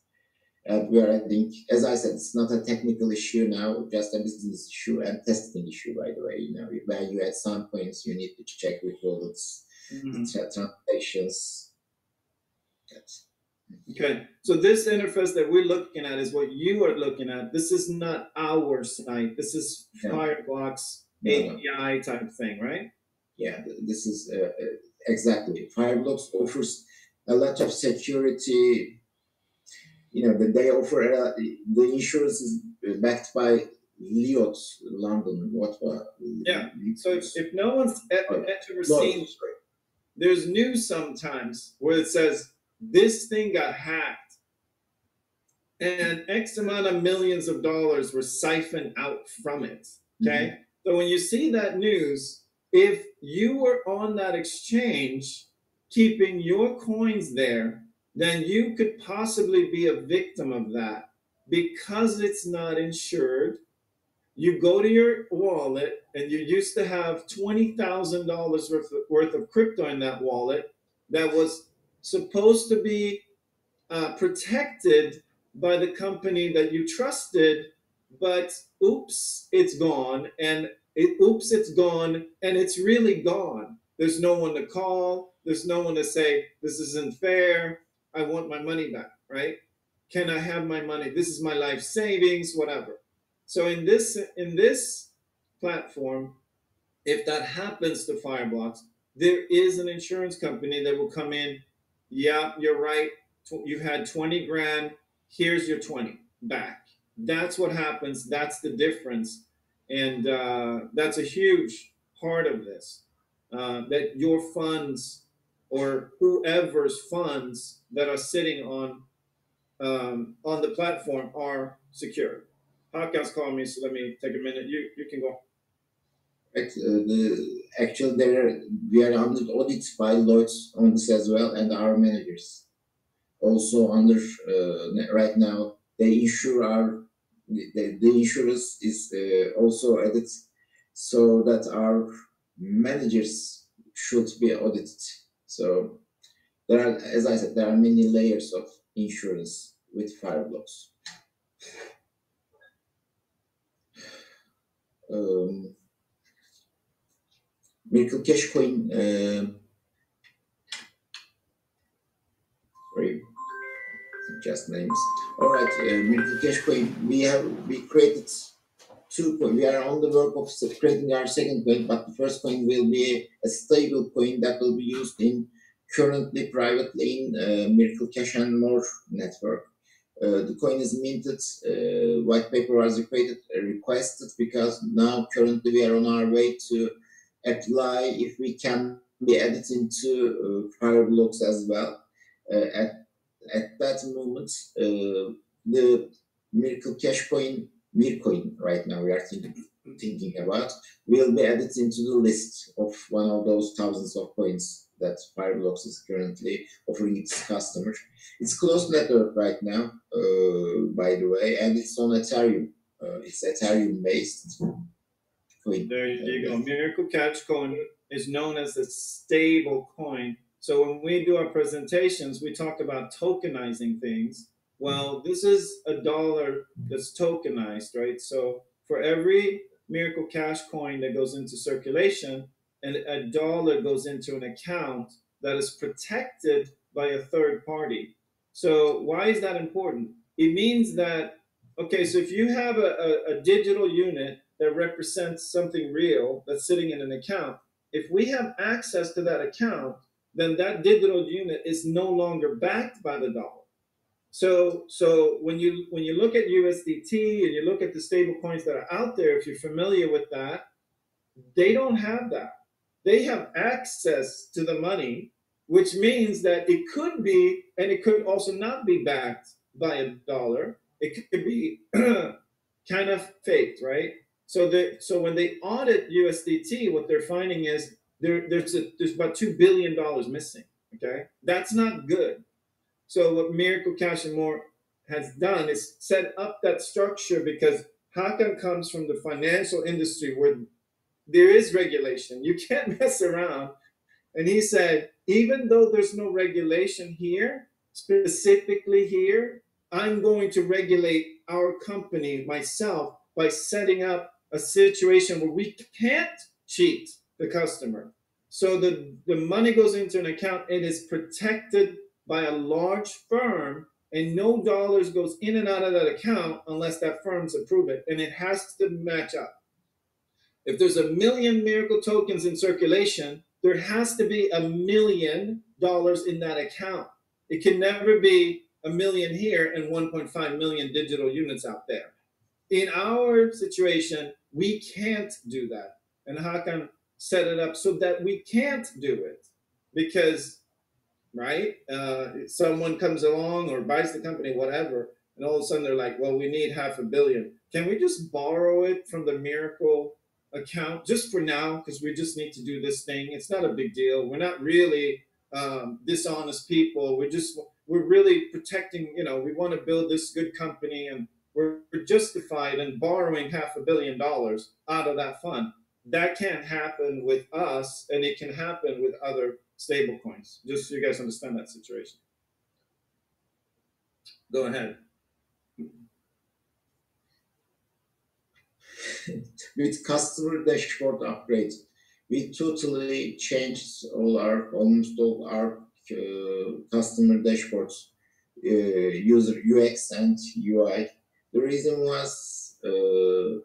And we are adding as i said it's not a technical issue now just a business issue and testing issue by the way. You know when you add some coins you need to check with wallets tra- transactions That's- Okay, so this interface that we're looking at is what you are looking at. This is not our site. This is No. Fireblocks No, no. API type of thing, right? yeah this is uh, uh, exactly fireblocks offers a lot of security you know that they offer uh, the insurance is backed by Lloyd's London what uh, Yeah, So if, if no one's Oh, ever Lloyd's, seen, there's news sometimes where it says this thing got hacked and X amount of millions of dollars were siphoned out from it. Mm-hmm. Okay. So when you see that news, if you were on that exchange keeping your coins there, then you could possibly be a victim of that because it's not insured. You go to your wallet and you used to have $20,000 worth of, worth of crypto in that wallet that was supposed to be uh, protected by the company that you trusted, but oops, it's gone. And it, oops, it's gone. And it's really gone. There's no one to call. There's no one to say, this isn't fair. I want my money back, right? Can I have my money? This is my life savings, whatever. So in this in this platform, if that happens to Fireblocks, there is an insurance company that will come in. Yeah, you're right. Tw- You had 20 grand. Here's your 20 back. That's what happens. That's the difference. And uh, that's a huge part of this. Uh, that your funds or whoever's funds that are sitting on um, on the platform are secure. Hakan's calling me, so let me take a minute. You you can go. Uh, the actually there we are under audit by Lloyd's on this as well and our managers also under uh, right now they insure our the, the insurance is uh, also added so that our managers should be audited so there are as I said there are many layers of insurance with Fireblocks. Um, Miracle Cash Coin. um sorry, just names. All right, uh, Miracle Cash Coin. We have we created two coin. We are on the work of creating our second coin, but the first coin will be a stable coin that will be used in currently privately in uh, Miracle Cash and More network. Uh, the coin is minted. Uh, white paper was uh, requested because now currently we are on our way to apply if we can be added into uh, blocks as well. Uh, at at that moment, uh, the Miracle Cash Coin, Mircoin, right now we are thinking thinking about, will be added into the list of one of those thousands of coins that Fireblocks is currently offering its customers. It's closed network right now, uh, by the way, and it's on Ethereum. Uh, it's Ethereum based coin. There you go. Miracle Cash Coin is known as a stable coin. So when we do our presentations, we talk about tokenizing things. Well, this is a dollar that's tokenized, right? So for every Miracle Cash coin that goes into circulation, and a dollar goes into an account that is protected by a third party. So why is that important? It means that okay, so if you have a, a, a digital unit that represents something real that's sitting in an account, if we have access to that account, then that digital unit is no longer backed by the dollar. So so when you when you look at USDT and you look at the stable coins that are out there, if you're familiar with that, they don't have that. They have access to the money, which means that it could be and it could also not be backed by a dollar. It could be kind of faked, right? So the so when they audit USDT, what they're finding is there there's a, there's about two billion dollars missing. Okay, that's not good. So what Miracle Cash and More has done is set up that structure because Hakan comes from the financial industry where there is regulation. You can't mess around. And he said, even though there's no regulation here, specifically here, I'm going to regulate our company myself by setting up a situation where we can't cheat the customer. So the, the money goes into an account, it is protected by a large firm, and no dollars goes in and out of that account unless that firm's approve it, and it has to match up. If there's a million miracle tokens in circulation, there has to be a million dollars in that account. It can never be a million here and 1.5 million digital units out there. In our situation, we can't do that. And Hakan set it up so that we can't do it because, right? Uh, someone comes along or buys the company, whatever, and all of a sudden they're like, well, we need half a billion. Can we just borrow it from the Miracle account just for now? Because we just need to do this thing. It's not a big deal. We're not really um, dishonest people. We're just, we're really protecting, you know, we want to build this good company and we're justified in borrowing half a billion dollars out of that fund. That can't happen with us, and it can happen with other stable coins. Just so you guys understand that situation. Go ahead. with customer dashboard upgrade, we totally changed all our almost all our uh, customer dashboards, uh, user UX and UI. The reason was uh,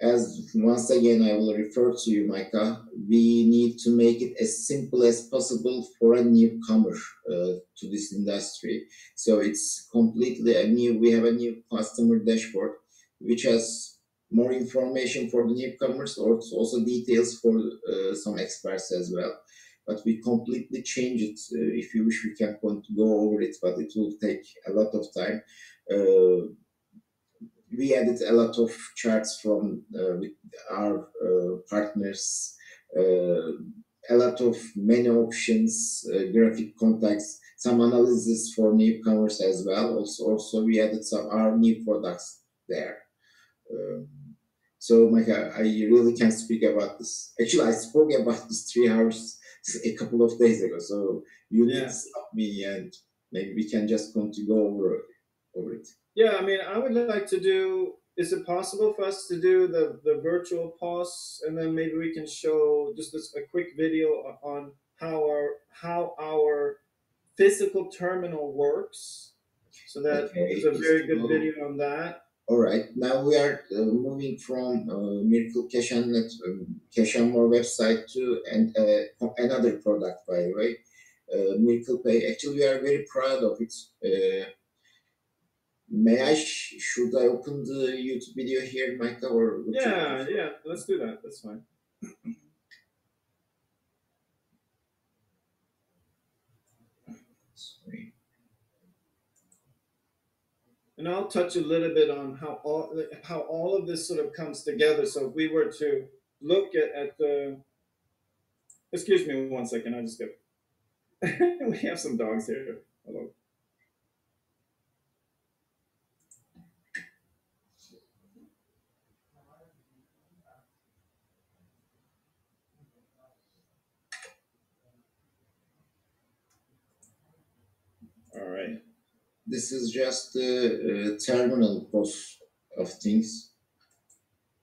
as once again I will refer to you, Micah, we need to make it as simple as possible for a newcomer uh, to this industry. So it's completely a new. We have a new customer dashboard, which has more information for the newcomers, or also details for uh, some experts as well. But we completely change it. Uh, if you wish, we can go over it, but it will take a lot of time uh, we added a lot of charts from uh, our uh, partners, uh, a lot of many options, graphic contacts, some analysis for newcomers as well. Also, also we added some our new products there. Um, so, Micah, I really can't speak about this. Actually, I spoke about this three hours a couple of days ago. So you yeah. need to stop me, and maybe we can just continue go over over it. Yeah, I mean, I would like to do. Is it possible for us to do the the virtual pause, and then maybe we can show just this, a quick video on how our how our physical terminal works? So that okay. a very good video on that. All right. Now we are uh, moving from uh, Miracle Cash and Net, um, Cash and More website to and uh, another product, by the way, uh, Miracle Pay. Actually, we are very proud of it. Uh, May I? Sh- should I open the YouTube video here, Micah, or? Yeah, yeah. Let's do that. That's fine. And I'll touch a little bit on how all how all of this sort of comes together. So if we were to look at, at the, excuse me one second. I just get. we have some dogs here. Hello. All right. This is just the uh, terminal POS of things.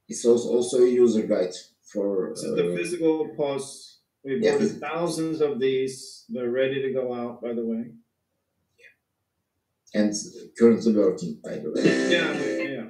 It's also, a user guide for. So the uh, physical POS. We yeah, bought thousands of these. They're ready to go out, by the way. Yeah. And currently working, by the way. Yeah, yeah.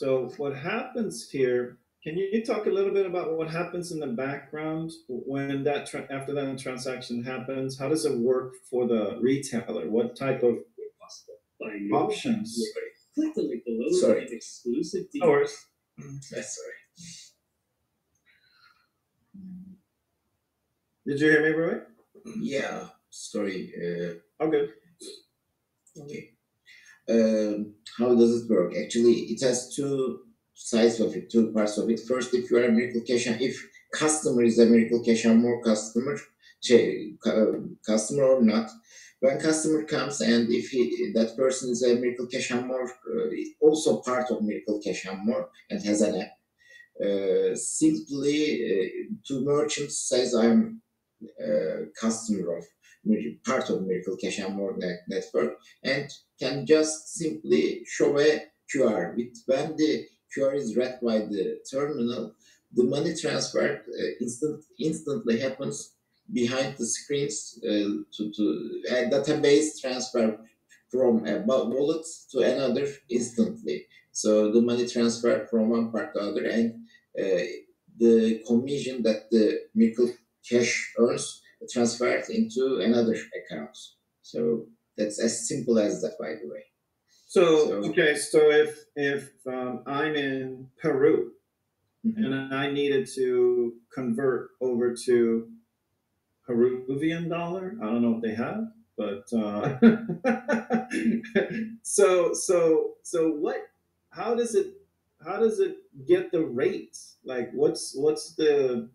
So what happens here? Can you talk a little bit about what happens in the background when that tra- after that transaction happens? How does it work for the retailer? What type of possible by no options? Click the link below Sorry. to get exclusive No worries. That's sorry. Did you hear me, Roy? Yeah, sorry. Uh, Oh, good. Okay. Um, how does it work? Actually, it has two sides of it, two parts of it. First, if you are a Miracle Cash, if customer is a Miracle Cash more customer, customer or not, when customer comes and if he, that person is a Miracle Cash more, uh, also part of Miracle Cash more and has an app, uh, simply uh, to merchant says I'm a customer of part of Miracle Cash and more net- network and can just simply show a QR. With when the QR is read by the terminal, the money transfer uh, instant instantly happens behind the screens uh, to, to a database transfer from a wallet to another instantly. So the money transfer from one part to other and uh, the commission that the Miracle Cash earns transferred into another account. So that's as simple as that, by the way. So, So- okay, so if if um, I'm in Peru Mhm. and I needed to convert over to Peruvian dollar, I don't know if they have, but uh, so so so what? How does it? How does it get the rate? Like, what's what's the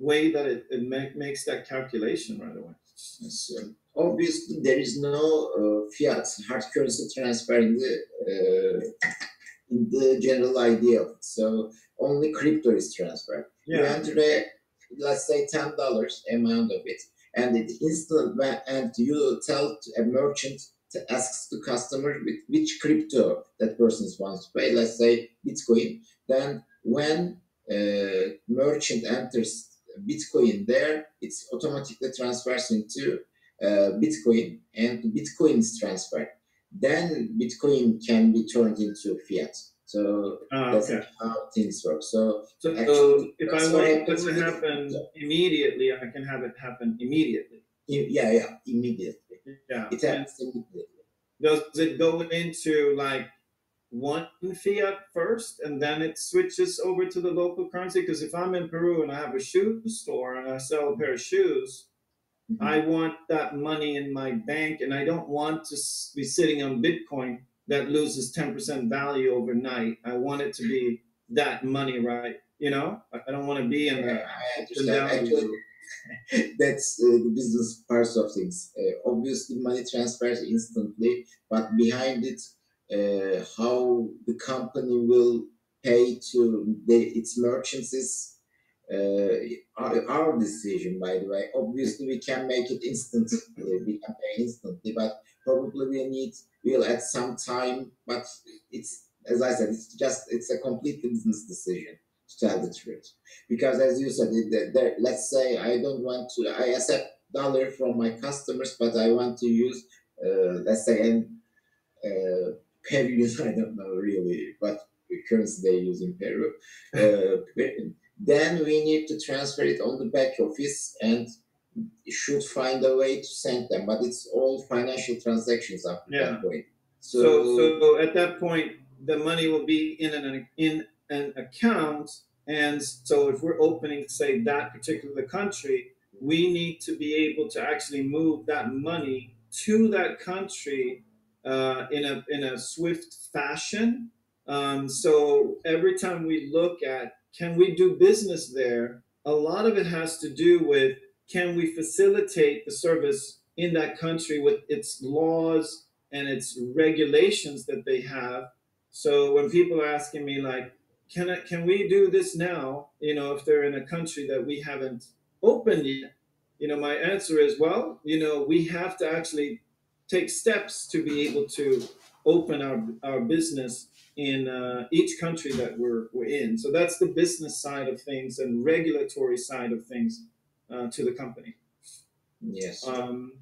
way that it, it make, makes that calculation right away? So obviously, there is no uh, fiat hard currency transfer in the uh, in the general idea of it. So only crypto is transferred. You enter a let's say ten dollars amount of it, and it instant and you tell a merchant to asks the customer with which crypto that person wants to pay. Let's say Bitcoin. Then when uh, merchant enters Bitcoin there, it's automatically transfers into uh, Bitcoin, and Bitcoin is transferred. Then Bitcoin can be turned into fiat. So Uh, that's okay. how things work. So So, Actually, if I want it to happen immediately, I can have it happen immediately. yeah, yeah, immediately. Yeah. It And immediately. does it go into like one fiat first and then it switches over to the local currency? Because if I'm in Peru and I have a shoe store and I sell a pair of shoes, Mhm. I want that money in my bank and I don't want to be sitting on Bitcoin that loses 10% value overnight. I want it to be that money, right? You know, I don't want to be in Yeah, the I up and down. Actually, that's uh, the business parts of things. Uh, obviously, money transfers instantly, but behind it, uh, how the company will pay to the, its merchants is uh, our, our decision. By the way, obviously, we can make it instantly. we can pay instantly, but probably we need will at some time. But it's as I said, it's just it's a complete business decision to tell the truth because as you said it, there, let's say i don't want to i accept dollar from my customers but i want to use uh, let's say an uh, peruvian i don't know really what currency they use in peru uh, then we need to transfer it on the back office and should find a way to send them but it's all financial transactions after Yeah. that point So, so at that point, the money will be in an in an account, and so if we're opening, say, that particular country, we need to be able to actually move that money to that country uh, in a in a swift fashion. Um, so every time we look at can we do business there, a lot of it has to do with can we facilitate the service in that country with its laws and its regulations that they have. So when people are asking me like, can I, can we do this now? You know, if they're in a country that we haven't opened yet, you know, my answer is, well, you know, we have to actually take steps to be able to open our, our business in uh, each country that we're, we're in. So that's the business side of things and regulatory side of things uh, to the company. Yes. Um,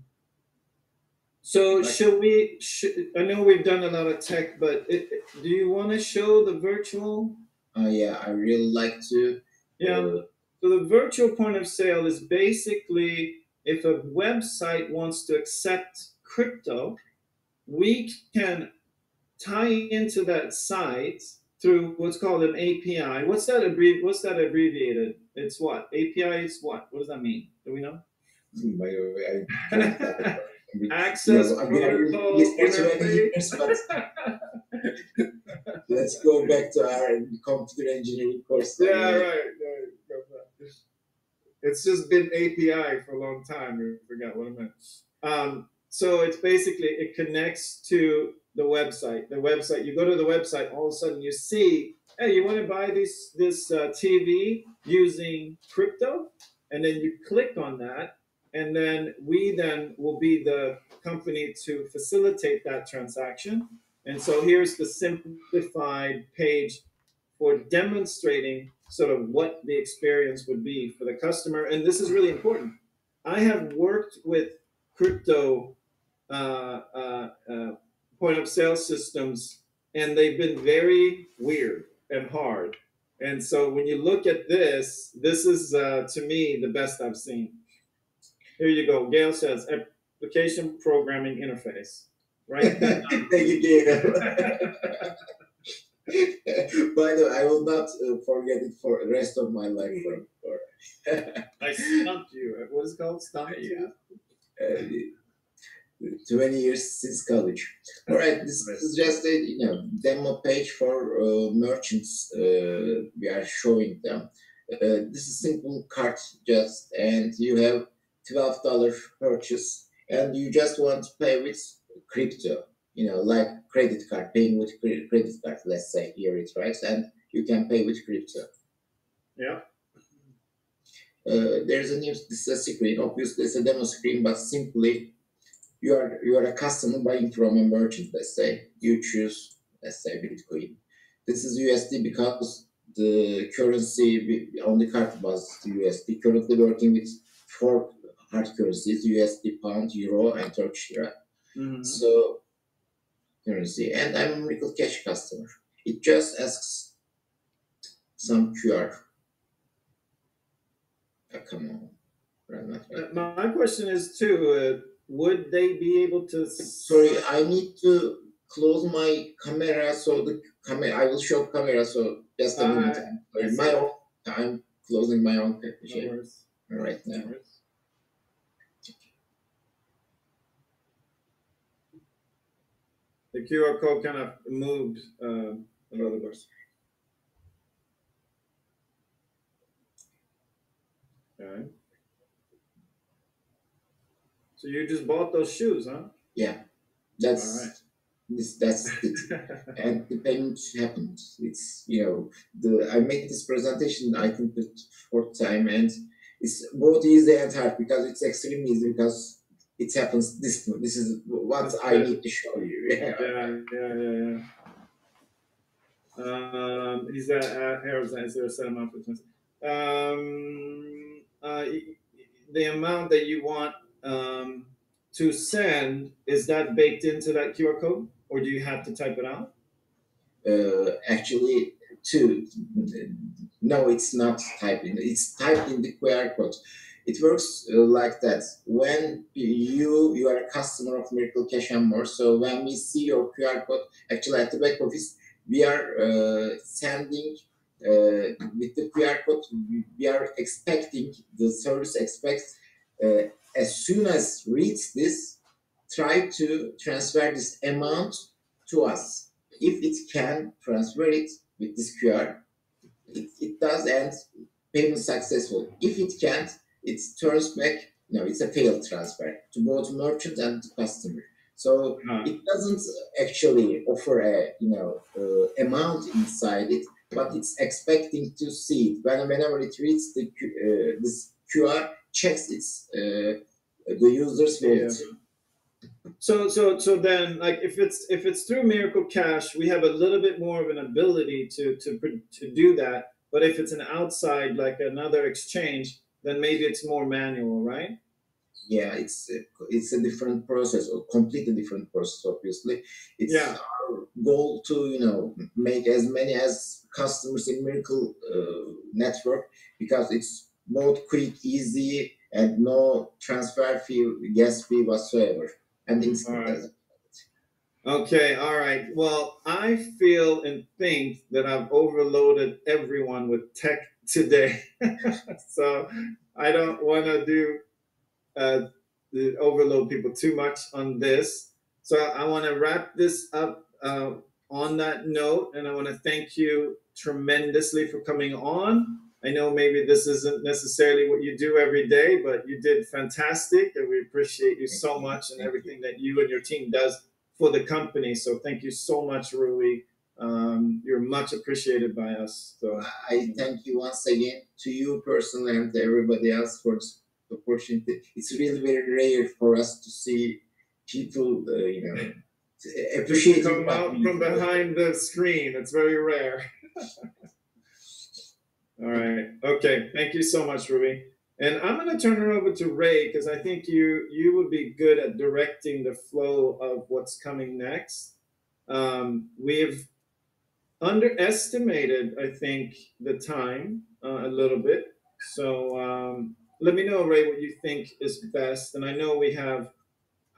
so Like- shall we? Sh- I know we've done a lot of tech, but it, it- do you want to show the virtual? Uh, yeah, I really like to. Yeah. uh, So the virtual point of sale is basically if a website wants to accept crypto, we can tie into that site through what's called an API. What's that abbrevi- What's that abbreviated? It's what? API is what? What does that mean? Do we know? by the way, I don't have it. Access Yes, I mean, I really protocol listened to many interface. years, but let's go back to our computer engineering course. Yeah, right. yeah, go for that. It's just been API for a long time. I forgot what I meant. Um, so it's basically it connects to the website. The website. You go to the website. All of a sudden, you see, hey, you want to buy this this uh, TV using crypto, and then you click on that, and then we then will be the company to facilitate that transaction. And so here's the simplified page for demonstrating sort of what the experience would be for the customer. And this is really important. I have worked with crypto point of sale systems, and they've been very weird and hard. And so when you look at this, this is uh, to me the best I've seen. Here you go. Gail says application programming interface. Right? Thank you, Gabriel. By the way, I will not uh, forget it for the rest of my life. I stumped you. What is it called? Stumped you? uh, 20 years since college. All right, this is just a you know demo page for uh, merchants. Uh, we are showing them. Uh, this is simple cart just, and you have twelve dollar purchase, and you just want to pay with crypto. You know, like credit card, paying with credit card. Let's say here it right, and you can pay with crypto. Yeah. Uh, there's a new this is a screen. Obviously, it's a demo screen, but simply you are you are a customer buying from a merchant. Let's say you choose let's say Bitcoin. This is USD because the currency on the card was USD. Currently working with four hard currencies: USD, Pound, Euro, and Turkish Lira. Mhm. So currency, and I'm a Miracle Cash customer. It just asks some QR. Ah, come on, Uh, my question is too. Uh, would they be able to? Sorry, I need to close my camera so the camera. I will show camera. So just a Uh, minute. I I'm my own. I'm closing my own No page worries. right now. worries. The QR code kind of moved uh, a little bit. Okay. So you just bought those shoes, huh? Yeah, that's right. this. That's it. and the payment happened. It's you know the I made this presentation I think the fourth time and it's both easy and hard because it's extremely easy because it happens this this is what That's I good. need to show you. Yeah. yeah, yeah, yeah, yeah. Um, is that uh, here is, is there a set amount for? Um, uh, the amount that you want um, to send is that baked into that QR code, or do you have to type it out? Uh, actually, two. No, it's not typing. It's typed in the QR code. It works uh, like that. When you you are a customer of Miracle Cash and More, so when we see your QR code, actually at the back office, we are uh, sending uh, with the QR code. we- We are expecting the service expects uh, as soon as reads this, try to transfer this amount to us if it can transfer it with this QR, it, it does end payment successful. If it can't, it turns back you know, it's a failed transfer to both merchant and customer. So Uh, it doesn't actually offer a you know uh, amount inside it, but it's expecting to see it when whenever it reads the uh, this QR checks its uh, the user's wallet. So so so then like if it's if it's through Miracle Cash, we have a little bit more of an ability to to to do that. But if it's an outside like another exchange, then maybe it's more manual, right? Yeah, it's it's a different process, or completely different process. Obviously, it's Yeah. our goal to you know make as many as customers in Miracle uh, network because it's both quick, easy, and no transfer fee, gas fee whatsoever, and instant. Alright. as- Okay, all right. Well, I feel and think that I've overloaded everyone with tech today. so I don't want to do uh, overload people too much on this. So I want to wrap this up uh, on that note, and I want to thank you tremendously for coming on. I know maybe this isn't necessarily what you do every day, but you did fantastic, and we appreciate you so you. much and Thank you. everything that you and your team does for the company. So thank you so much, Rui. Um, you're much appreciated by us. So I thank you once again to you personally and to everybody else for this opportunity. It's really very rare for us to see people, uh, you know, appreciating come out from behind the screen. It's very rare. All right. Okay. Thank you so much, Ruby. And I'm going to turn it over to Ray because I think you you would be good at directing the flow of what's coming next. Um, we've underestimated, I think, the time uh, a little bit. So um, let me know, Ray, what you think is best. And I know we have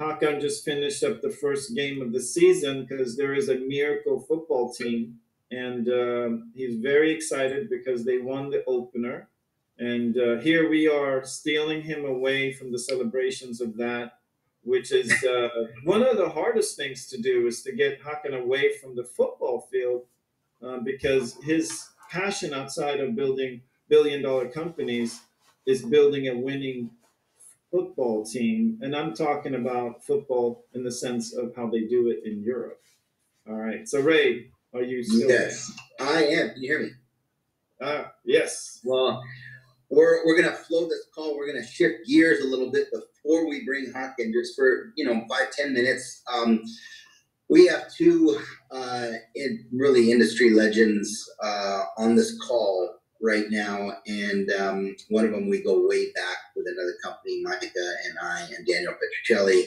Hakan just finished up the first game of the season because there is a miracle football team, and um, he's very excited because they won the opener. And uh, here we are stealing him away from the celebrations of that, which is uh, one of the hardest things to do is to get Hakan away from the football field uh, because his passion outside of building billion dollar companies is building a winning football team, and I'm talking about football in the sense of how they do it in Europe. All right. So Ray, are you still? Yes, I am. Can you hear me? Ah, yes. Well, we're, we're gonna flow this call. We're gonna shift gears a little bit before we bring Hakan, just for you know five ten minutes. Um, we have two uh, in, really industry legends uh, on this call right now, and um, one of them we go way back with another company, Micah and I, and Daniel Petrocelli.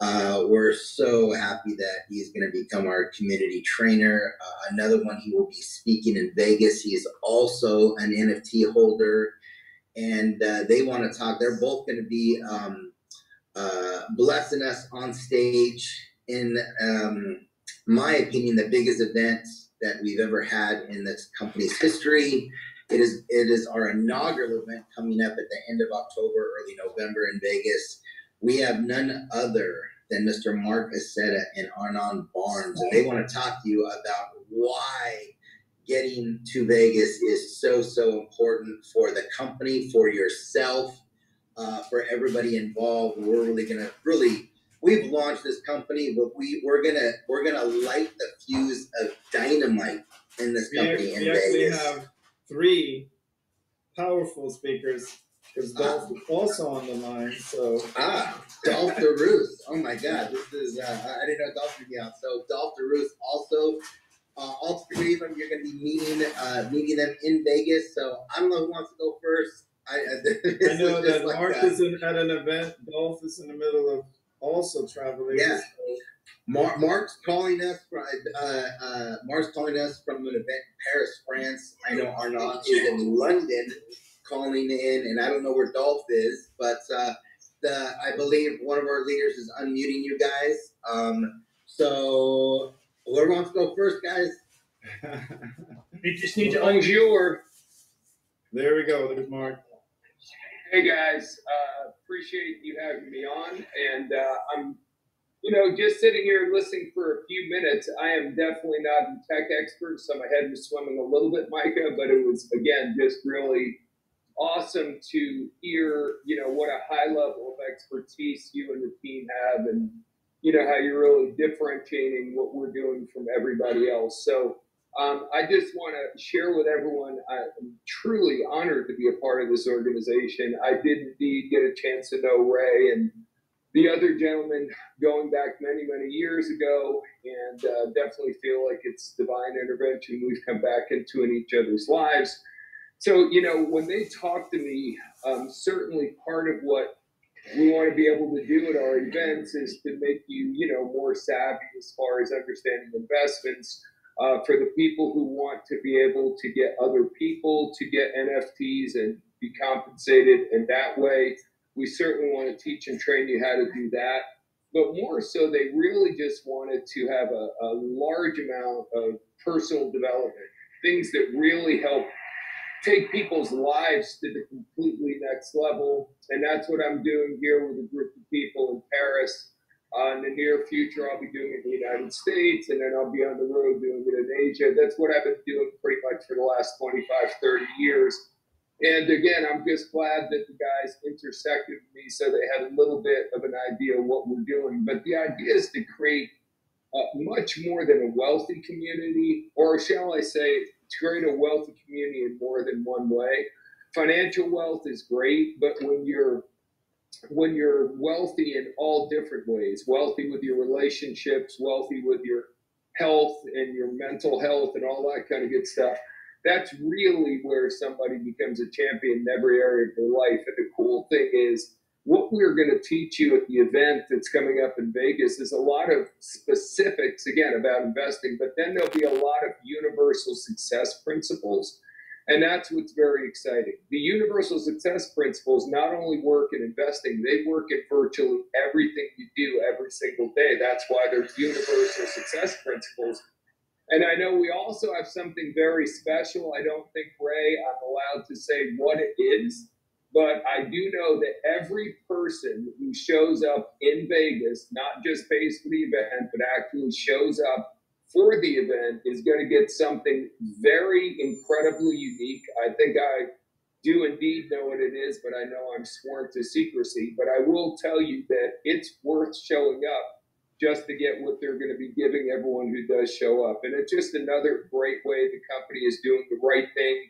Uh, we're so happy that he's going to become our community trainer. Uh, another one, he will be speaking in Vegas. He is also an NFT holder, and uh, they want to talk. They're both going to be um, uh, blessing us on stage in, um, my opinion, the biggest event that we've ever had in this company's history. It is it is our inaugural event coming up at the end of October, early November in Vegas. We have none other than Mr. Mark Aceta and Arnon Barnes, and they want to talk to you about why getting to Vegas is so so important for the company, for yourself, uh, for everybody involved. We're really gonna really we've launched this company, but we we're gonna we're gonna light the fuse of dynamite in this We, company ac- in we actually Vegas. have three powerful speakers because Dolph is also on the line. So Ah, Dolph de Roos. Oh my God, this is, uh, I didn't know Dolph would be out. So Dolph de Roos also, uh, all three of them, you're going to be meeting, uh, meeting them in Vegas. So I don't know who wants to go first. I, I, I know that like Mark that. is in, at an event. Dolph is in the middle of also traveling. Yeah. So Mar- Mark's calling us from, uh, uh, Mark's calling us from an event in Paris, France. I know Arnaud is in London calling in, and I don't know where Dolph is, but, uh, the, I believe one of our leaders is unmuting you guys. Um, so whoever wants to go first, guys. You just need to unjure. there we go. There's Mark. Hey guys, uh, appreciate you having me on, and uh, I'm, you know, just sitting here listening for a few minutes. I am definitely not a tech expert, so my head was swimming a little bit, Micah, but it was again just really awesome to hear, you know, what a high level of expertise you and the team have and, you know, how you're really differentiating what we're doing from everybody else. So um, I just want to share with everyone, I'm truly honored to be a part of this organization. I did indeed get a chance to know Ray and the other gentleman going back many, many years ago, and uh, definitely feel like it's divine intervention. We've come back into in each other's lives. So, you know, when they talk to me, um, certainly part of what we want to be able to do at our events is to make you, you know, more savvy as far as understanding investments. Uh, for the people who want to be able to get other people to get NFTs and be compensated in that way, we certainly want to teach and train you how to do that. But more so, they really just wanted to have a, a large amount of personal development, things that really help take people's lives to the completely next level. And that's what I'm doing here with a group of people in Paris. Uh, in the near future, I'll be doing it in the United States, and then I'll be on the road doing it in Asia. That's what I've been doing pretty much for the last 25, 30 years. And again, I'm just glad that the guys intersected with me so they had a little bit of an idea of what we're doing. But the idea is to create uh, much more than a wealthy community, or shall I say, create a wealthy community in more than one way. Financial wealth is great, but when you're when you're wealthy in all different ways, wealthy with your relationships, wealthy with your health and your mental health and all that kind of good stuff, that's really where somebody becomes a champion in every area of their life. And the cool thing is, what we're going to teach you at the event that's coming up in Vegas is a lot of specifics, again, about investing, but then there'll be a lot of universal success principles. And that's what's very exciting. The universal success principles not only work in investing, they work in virtually everything you do every single day. That's why there's universal success principles and I know we also have something very special. I don't think, Ray, I'm allowed to say what it is, but I do know that every person who shows up in Vegas, not just pays for the event, but actually shows up for the event, is going to get something very incredibly unique. I think I do indeed know what it is, but I know I'm sworn to secrecy. But I will tell you that it's worth showing up just to get what they're going to be giving everyone who does show up. And it's just another great way the company is doing the right thing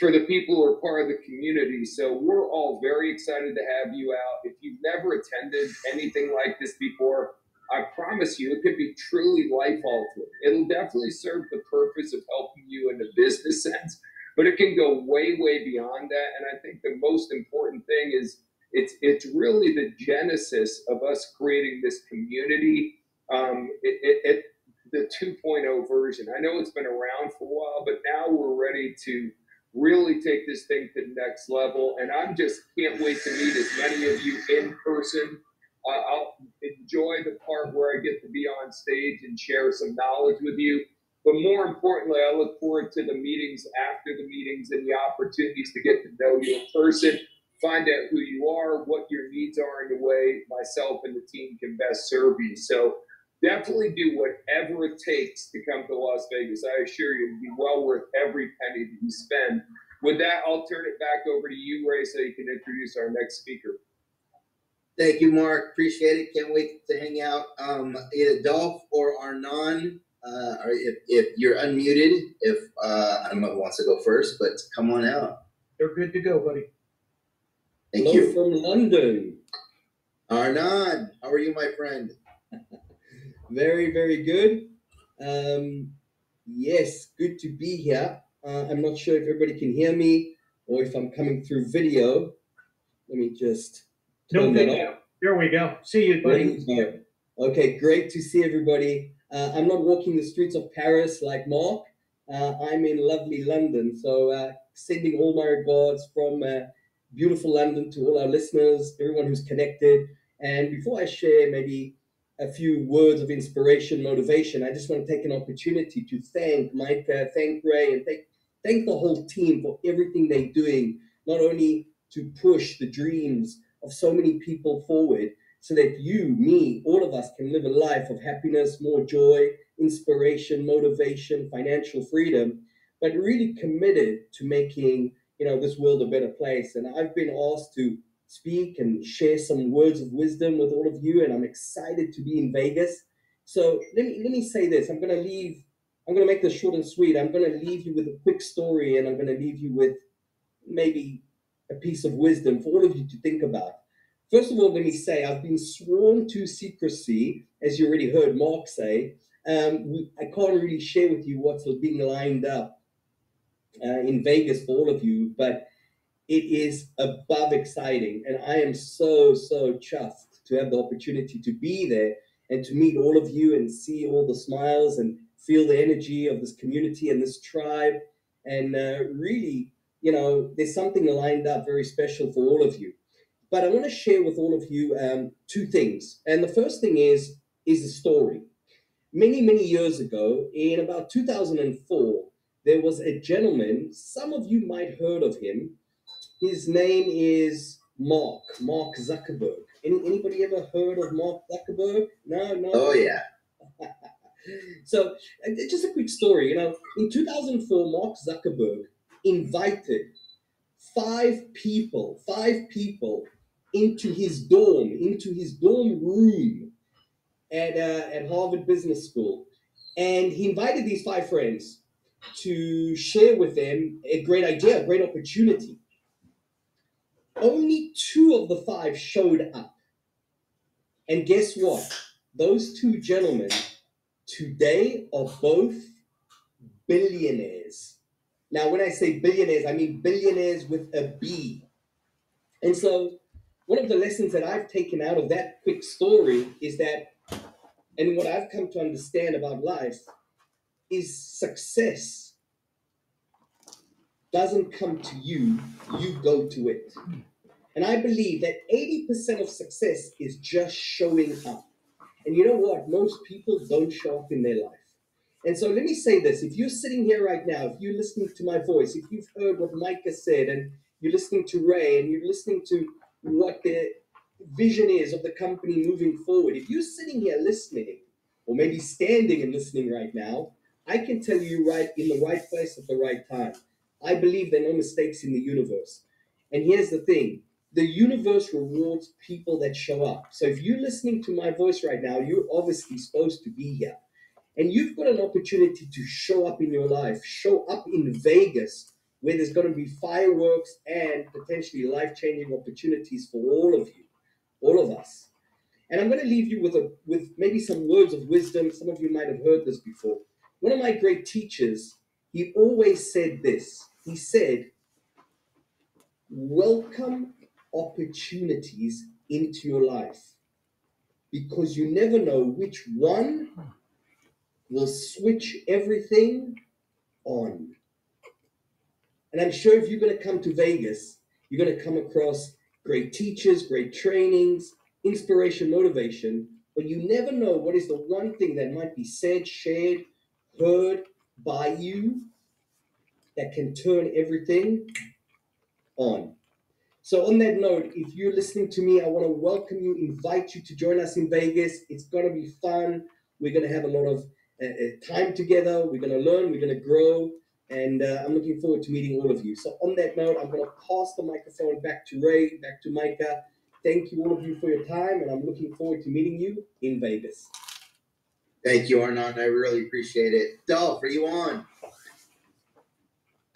for the people who are part of the community. So we're all very excited to have you out. If you've never attended anything like this before, I promise you it could be truly life altering. It'll definitely serve the purpose of helping you in the business sense, but it can go way, way beyond that. And I think the most important thing is it's it's really the genesis of us creating this community. Um, it, it, it, the 2.0 version. I know it's been around for a while, but now we're ready to really take this thing to the next level. And I'm just can't wait to meet as many of you in person. Uh, I'll enjoy the part where I get to be on stage and share some knowledge with you. But more importantly, I look forward to the meetings after the meetings and the opportunities to get to know you in person find out who you are, what your needs are in the way myself and the team can best serve you. So definitely do whatever it takes to come to Las Vegas. I assure you, it'll be well worth every penny that you spend. With that, I'll turn it back over to you, Ray, so you can introduce our next speaker. Thank you, Mark. Appreciate it. Can't wait to hang out. Um, either Dolph or Arnon, uh, or if, if you're unmuted, if uh, I don't know who wants to go first, but come on out. They're good to go, buddy. Thank Hello you. from London. Arnon, how are you, my friend? Very, very good. Um, yes, good to be here. Uh, I'm not sure if everybody can hear me or if I'm coming through video. Let me just No that video. off. There we go. See you, buddy. There we go. Okay, great to see everybody. Uh, I'm not walking the streets of Paris like Mark. Uh, I'm in lovely London. So, uh, sending all my regards from uh, beautiful London to all our listeners, everyone who's connected. And before I share maybe a few words of inspiration, motivation, I just want to take an opportunity to thank Micah, uh, thank Ray, and thank, thank the whole team for everything they're doing, not only to push the dreams of so many people forward, so that you, me, all of us can live a life of happiness, more joy, inspiration, motivation, financial freedom, but really committed to making you know this world a better place. And I've been asked to speak and share some words of wisdom with all of you, and I'm excited to be in Vegas. So let me let me say this. I'm gonna leave. I'm gonna make this short and sweet. I'm gonna leave you with a quick story, and I'm gonna leave you with maybe a piece of wisdom for all of you to think about. First of all, let me say I've been sworn to secrecy, as you already heard Mark say. Um, we, I can't really share with you what's being lined up uh, in Vegas for all of you, but it is above exciting, and I am so so chuffed to have the opportunity to be there and to meet all of you and see all the smiles and feel the energy of this community and this tribe, and uh, really, you know, there's something lined up very special for all of you. But I want to share with all of you um, two things, and the first thing is is a story. Many many years ago, in about 2004 there was a gentleman, some of you might heard of him. His name is Mark, Mark Zuckerberg. Any, anybody ever heard of Mark Zuckerberg? No, no. Oh yeah. so, just a quick story. You know, in 2004, Mark Zuckerberg invited five people, five people into his dorm, into his dorm room at uh, at Harvard Business School, and he invited these five friends to share with them a great idea, a great opportunity. Only two of the five showed up. And guess what? Those two gentlemen today are both billionaires. Now, when I say billionaires, I mean billionaires with a B. And so, one of the lessons that I've taken out of that quick story is that, and what I've come to understand about life is success doesn't come to you, you go to it. And I believe that 80% of success is just showing up. And you know what? Most people don't show up in their life. And so let me say this if you're sitting here right now, if you're listening to my voice, if you've heard what Micah said, and you're listening to Ray, and you're listening to what the vision is of the company moving forward, if you're sitting here listening, or maybe standing and listening right now, I can tell you right in the right place at the right time. I believe there are no mistakes in the universe. And here's the thing the universe rewards people that show up. So if you're listening to my voice right now, you're obviously supposed to be here. And you've got an opportunity to show up in your life, show up in Vegas, where there's going to be fireworks and potentially life changing opportunities for all of you, all of us. And I'm going to leave you with, a, with maybe some words of wisdom. Some of you might have heard this before. One of my great teachers, he always said this. He said, Welcome opportunities into your life because you never know which one will switch everything on. And I'm sure if you're going to come to Vegas, you're going to come across great teachers, great trainings, inspiration, motivation, but you never know what is the one thing that might be said, shared, heard by you that can turn everything on. So, on that note, if you're listening to me, I want to welcome you, invite you to join us in Vegas. It's going to be fun. We're going to have a lot of uh, uh time together. We're going to learn, we're going to grow, and uh, I'm looking forward to meeting all of you. So, on that note, I'm going to pass the microphone back to Ray, back to Micah. Thank you, all of you, for your time, and I'm looking forward to meeting you in Vegas. Thank you, Arnon. I really appreciate it. Dolph, are you on?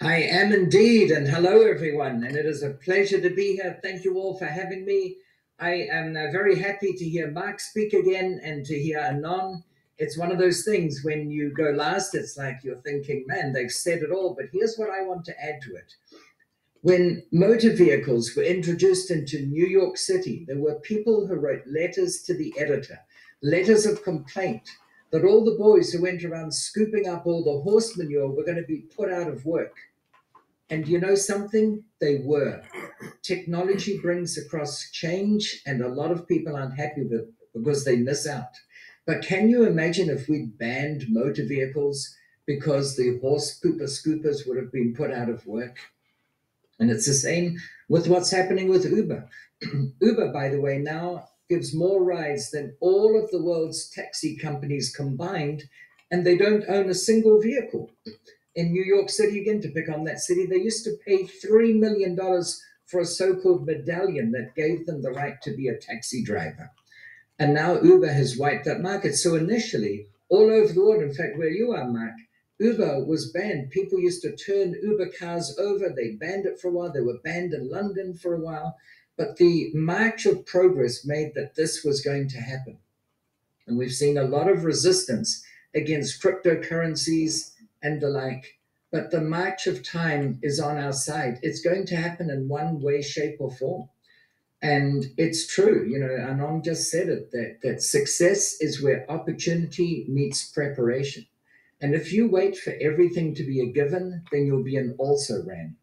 I am indeed, and hello everyone, and it is a pleasure to be here. Thank you all for having me. I am uh, very happy to hear Mark speak again and to hear Anon. It's one of those things when you go last, it's like you're thinking, man, they've said it all, but here's what I want to add to it. When motor vehicles were introduced into New York City, there were people who wrote letters to the editor, letters of complaint, that all the boys who went around scooping up all the horse manure were going to be put out of work. And you know something? They were. Technology brings across change, and a lot of people aren't happy with it because they miss out. But can you imagine if we'd banned motor vehicles because the horse pooper scoopers would have been put out of work? And it's the same with what's happening with Uber. Uber, by the way, now gives more rides than all of the world's taxi companies combined, and they don't own a single vehicle. In New York City, again, to pick on that city, they used to pay $3 million for a so called medallion that gave them the right to be a taxi driver. And now Uber has wiped that market. So initially, all over the world, in fact, where you are, Mark, Uber was banned. People used to turn Uber cars over. They banned it for a while. They were banned in London for a while. But the march of progress made that this was going to happen. And we've seen a lot of resistance against cryptocurrencies and the like. But the march of time is on our side. It's going to happen in one way, shape, or form. And it's true, you know, Anon just said it that, that success is where opportunity meets preparation. And if you wait for everything to be a given, then you'll be an also ran.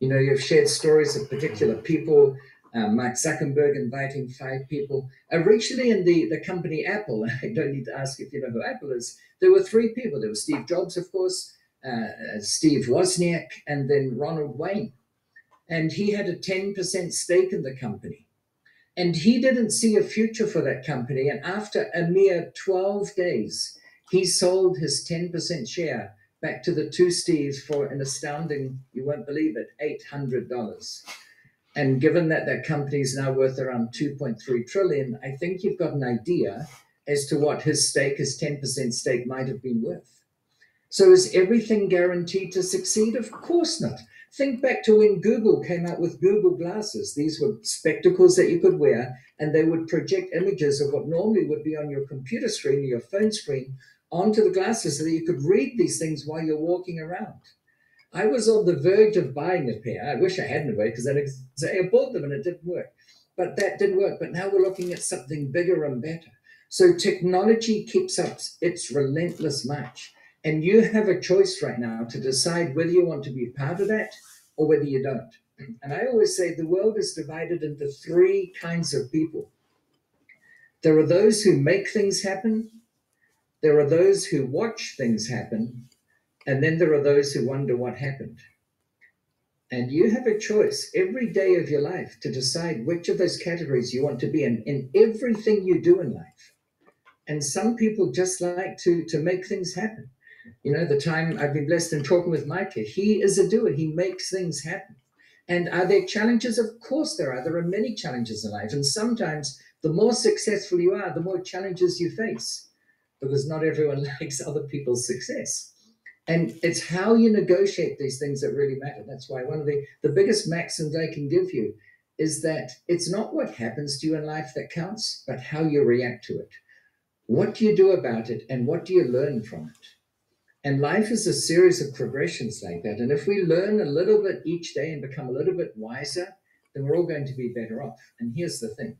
You know, you've shared stories of particular people, uh, Mark Zuckerberg inviting five people. Originally in the, the company Apple, I don't need to ask if you know who Apple is, there were three people. There was Steve Jobs, of course, uh, Steve Wozniak, and then Ronald Wayne and he had a 10% stake in the company. And he didn't see a future for that company. And after a mere 12 days, he sold his 10% share back to the two Steves for an astounding, you won't believe it, $800. And given that that company is now worth around 2.3 trillion, I think you've got an idea as to what his stake, his 10% stake might have been worth. So is everything guaranteed to succeed? Of course not. Think back to when Google came out with Google Glasses. These were spectacles that you could wear, and they would project images of what normally would be on your computer screen or your phone screen onto the glasses so that you could read these things while you're walking around. I was on the verge of buying a pair. I wish I hadn't waited because then I bought them and it didn't work. But that didn't work. But now we're looking at something bigger and better. So technology keeps up its relentless march. And you have a choice right now to decide whether you want to be part of that or whether you don't. And I always say the world is divided into three kinds of people there are those who make things happen, there are those who watch things happen, and then there are those who wonder what happened. And you have a choice every day of your life to decide which of those categories you want to be in, in everything you do in life. And some people just like to, to make things happen. You know, the time I've been blessed in talking with Micah, he is a doer. He makes things happen. And are there challenges? Of course there are. There are many challenges in life. And sometimes the more successful you are, the more challenges you face because not everyone likes other people's success. And it's how you negotiate these things that really matter. That's why one of the, the biggest maxims I can give you is that it's not what happens to you in life that counts, but how you react to it. What do you do about it and what do you learn from it? And life is a series of progressions like that. And if we learn a little bit each day and become a little bit wiser, then we're all going to be better off. And here's the thing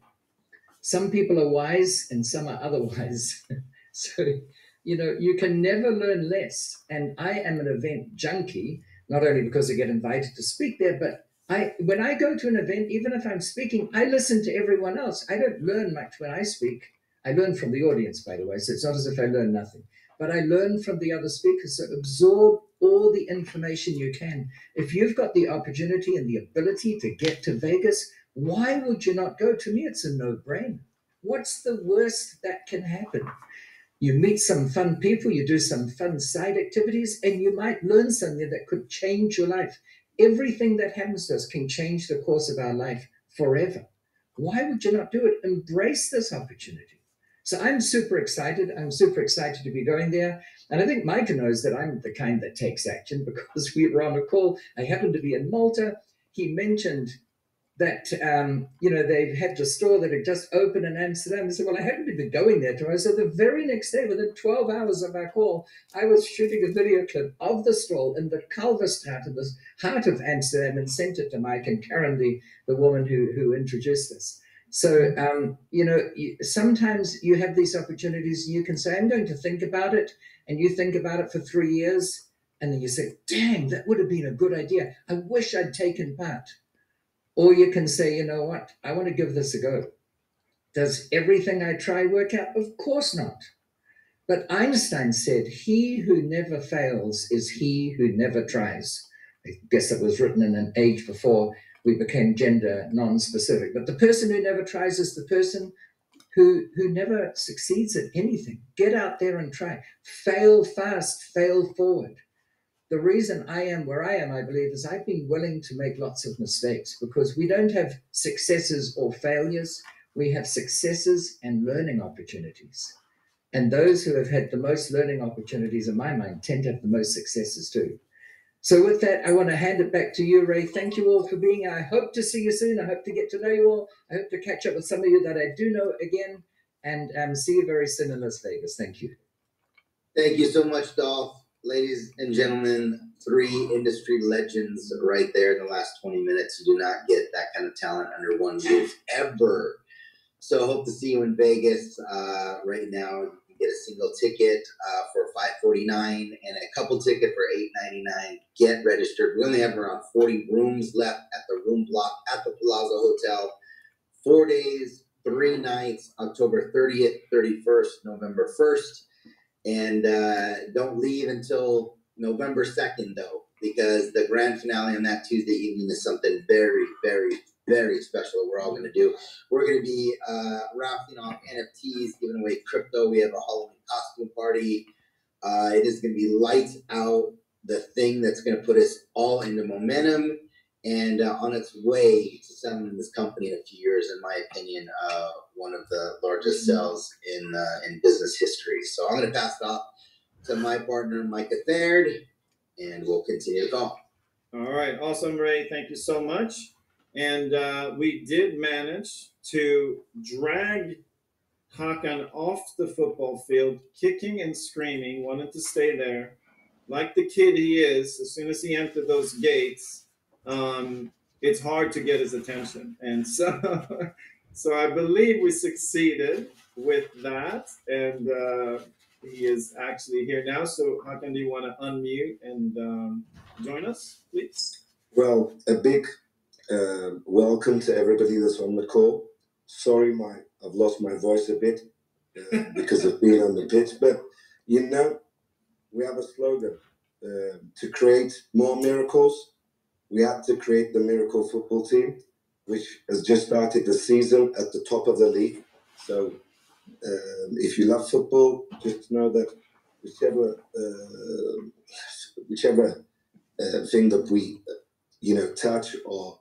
some people are wise and some are otherwise. so, you know, you can never learn less. And I am an event junkie, not only because I get invited to speak there, but I, when I go to an event, even if I'm speaking, I listen to everyone else. I don't learn much when I speak. I learn from the audience, by the way, so it's not as if I learn nothing but I learn from the other speakers. So absorb all the information you can. If you've got the opportunity and the ability to get to Vegas, why would you not go? To me, it's a no brainer. What's the worst that can happen? You meet some fun people, you do some fun side activities, and you might learn something that could change your life. Everything that happens to us can change the course of our life forever. Why would you not do it? Embrace this opportunity. So I'm super excited. I'm super excited to be going there. And I think Micah knows that I'm the kind that takes action because we were on a call. I happened to be in Malta. He mentioned that um, you know they've had the store that had just opened in Amsterdam. I said, "Well, I happened to be going there tomorrow." So the very next day, within 12 hours of our call, I was shooting a video clip of the stall in the Kalverstraat in the heart of Amsterdam and sent it to Mike and Karen, the, the woman who who introduced us. So, um, you know, sometimes you have these opportunities and you can say, I'm going to think about it. And you think about it for three years. And then you say, dang, that would have been a good idea. I wish I'd taken part. Or you can say, you know what? I want to give this a go. Does everything I try work out? Of course not. But Einstein said, he who never fails is he who never tries. I guess that was written in an age before we became gender non-specific. But the person who never tries is the person who who never succeeds at anything. Get out there and try. Fail fast, fail forward. The reason I am where I am, I believe, is I've been willing to make lots of mistakes because we don't have successes or failures. We have successes and learning opportunities. And those who have had the most learning opportunities, in my mind, tend to have the most successes too. So, with that, I want to hand it back to you, Ray. Thank you all for being here. I hope to see you soon. I hope to get to know you all. I hope to catch up with some of you that I do know again and um, see you very soon in Las Vegas. Thank you. Thank you so much, Dolph. Ladies and gentlemen, three industry legends right there in the last 20 minutes. You do not get that kind of talent under one roof ever. So hope to see you in Vegas. Uh, right now, you can get a single ticket uh, for 549 and a couple ticket for 899. Get registered. We only have around 40 rooms left at the room block at the Plaza Hotel. Four days, three nights, October 30th, 31st, November 1st. And uh, don't leave until November 2nd, though, because the grand finale on that Tuesday evening is something very, very, very special that we're all going to do. We're going to be uh, off NFTs, giving away crypto. We have a Halloween costume party. Uh, it is going to be lights out, the thing that's going to put us all into momentum and uh, on its way to selling this company in a few years, in my opinion, uh, one of the largest sales in uh, in business history. So I'm going to pass it off to my partner, Micah Third, and we'll continue the call. All right, awesome, Ray. Thank you so much. And uh, we did manage to drag Hakan off the football field, kicking and screaming, wanted to stay there. Like the kid he is, as soon as he entered those gates, um, it's hard to get his attention. And so, so I believe we succeeded with that. And uh, he is actually here now. So, Hakan, do you want to unmute and um, join us, please? Well, a big uh, welcome to everybody that's on the call. Sorry, my I've lost my voice a bit uh, because of being on the pitch, but you know, we have a slogan uh, to create more miracles. We had to create the miracle football team, which has just started the season at the top of the league. So, um, if you love football, just know that whichever uh, whichever uh, thing that we you know touch or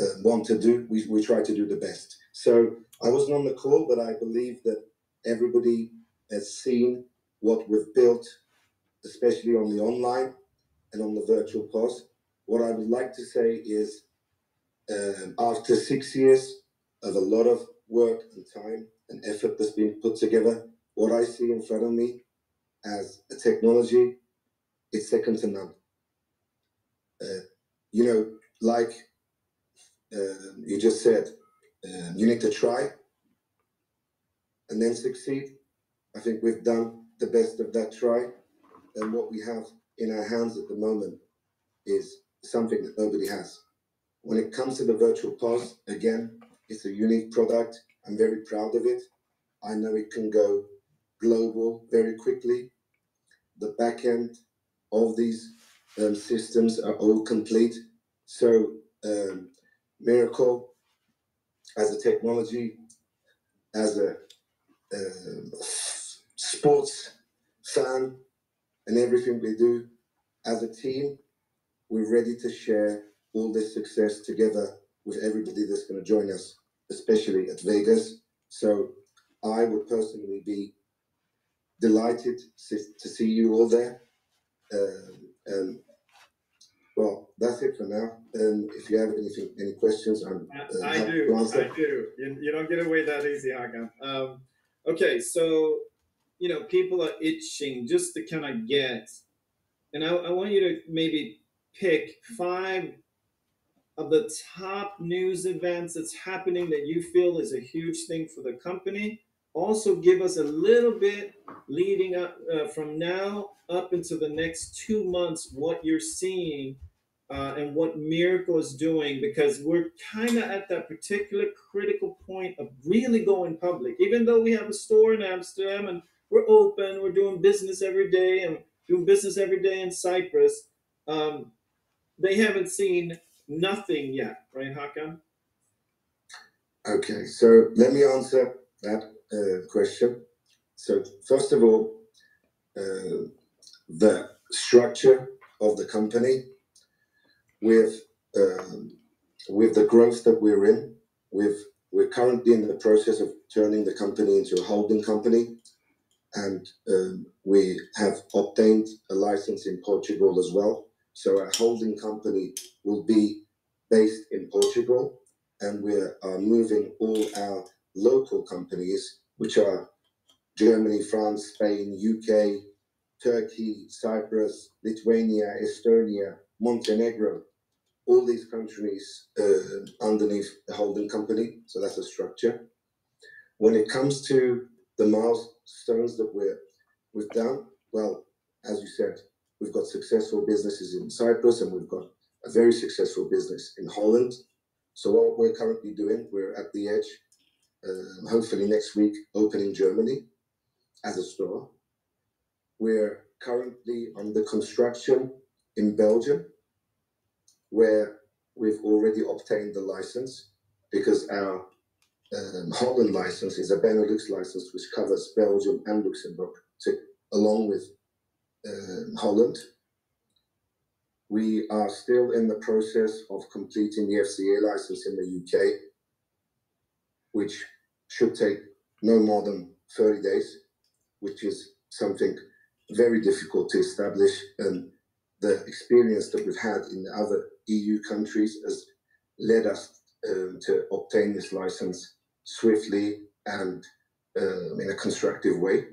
uh, want to do, we, we try to do the best. So I wasn't on the call, but I believe that everybody has seen what we've built, especially on the online and on the virtual POS. What I would like to say is, um, after six years of a lot of work and time and effort that's been put together, what I see in front of me as a technology, it's second to none. Uh, you know, like um, you just said, um, you need to try and then succeed. I think we've done the best of that try, and what we have in our hands at the moment is something that nobody has. When it comes to the virtual POS, again, it's a unique product. I'm very proud of it. I know it can go global very quickly. The back end of these um, systems are all complete. So, um, Miracle as a technology, as a um, sports fan, and everything we do as a team, we're ready to share all this success together with everybody that's going to join us, especially at Vegas. So I would personally be delighted to see you all there. Um, and well, that's it for now. And if you have anything, any questions, I'm uh, I do. to I do. You, you don't get away that easy, Hakan. Um, okay, so you know people are itching just to kind of get, and I, I want you to maybe pick five of the top news events that's happening that you feel is a huge thing for the company. Also, give us a little bit leading up uh, from now up into the next two months what you're seeing uh, and what Miracle is doing because we're kind of at that particular critical point of really going public. Even though we have a store in Amsterdam and we're open, we're doing business every day and doing business every day in Cyprus, um, they haven't seen nothing yet, right, Hakan? Okay, so let me answer that uh, question. So first of all, uh, the structure of the company with um, with the growth that we're in. With we're currently in the process of turning the company into a holding company, and um, we have obtained a license in Portugal as well. So our holding company will be based in Portugal, and we are moving all our local companies, which are Germany, France, Spain, UK, Turkey, Cyprus, Lithuania, Estonia, Montenegro, all these countries uh, underneath the holding company. So that's a structure. When it comes to the milestones that we're, we've done, well, as you said, we've got successful businesses in Cyprus and we've got a very successful business in Holland. So what we're currently doing, we're at the edge, uh, hopefully next week, opening Germany as a store. We're currently under construction in Belgium, where we've already obtained the license because our um, Holland license is a Benelux license which covers Belgium and Luxembourg, to, along with um, Holland. We are still in the process of completing the FCA license in the UK, which should take no more than 30 days, which is something very difficult to establish. And the experience that we've had in the other EU countries has led us um, to obtain this license swiftly and um, in a constructive way.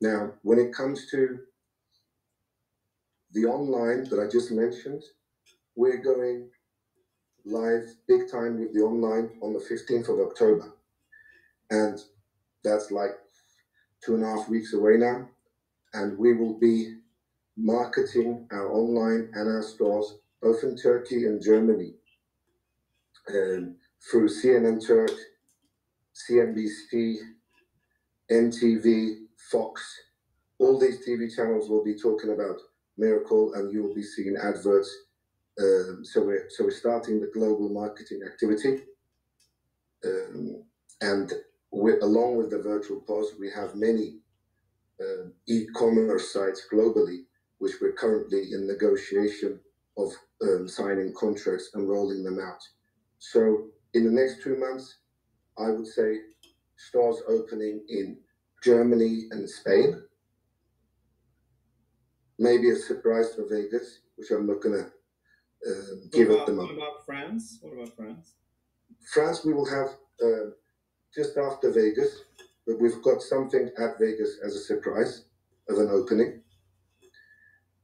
Now, when it comes to the online that I just mentioned, we're going live big time with the online on the 15th of October. And that's like two and a half weeks away now. And we will be marketing our online and our stores both in Turkey and Germany um, through CNN Turk, CNBC, NTV, Fox. All these TV channels will be talking about Miracle, and you will be seeing adverts. Um, so we're so we're starting the global marketing activity, um, and along with the virtual POS, we have many uh, e-commerce sites globally, which we're currently in negotiation of um, signing contracts and rolling them out. So in the next two months, I would say stores opening in Germany and Spain. Maybe a surprise for Vegas, which I'm not gonna um, give what at the about, what about France? What about France? France, we will have uh, just after Vegas, but we've got something at Vegas as a surprise of an opening,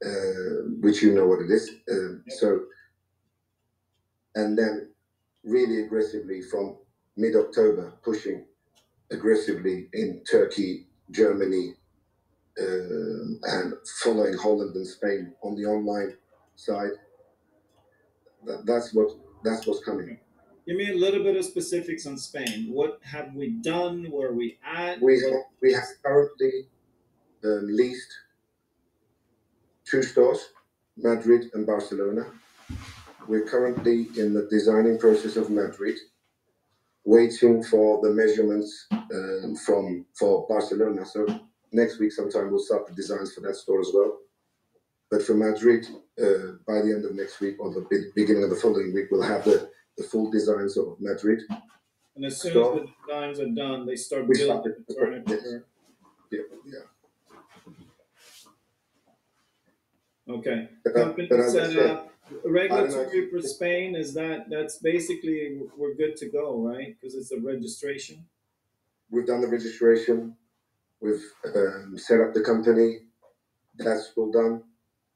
uh, which you know what it is. Um, So, and then really aggressively from mid October, pushing aggressively in Turkey, Germany, um, and following Holland and Spain on the online side. That, that's what that's what's coming. Give me a little bit of specifics on Spain. What have we done? Where are we at? We have we have currently um, leased two stores, Madrid and Barcelona. We're currently in the designing process of Madrid, waiting for the measurements um, from for Barcelona. So next week sometime we'll start the designs for that store as well. But for Madrid, uh, by the end of next week or the be- beginning of the following week, we'll have the, the full designs of Madrid. And as soon So- as the designs are done, they start We building started- the furniture. Yeah, yeah. Okay. But, Company I set up. Regulatory for Spain is that that's basically we're good to go, right? Because it's a registration. we've done the registration, we've um, set up the company, that's all done.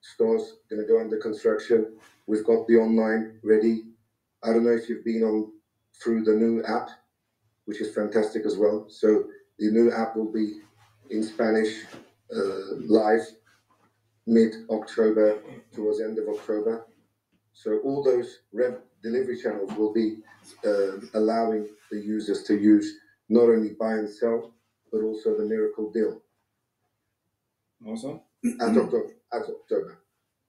Stores gonna go under construction. We've got the online ready. I don't know if you've been on through the new app, which is fantastic as well. So the new app will be in Spanish uh, live mid October towards end of October. So all those rev delivery channels will be um allowing the users to use not only buy and sell, but also the miracle deal Also, at October. At October.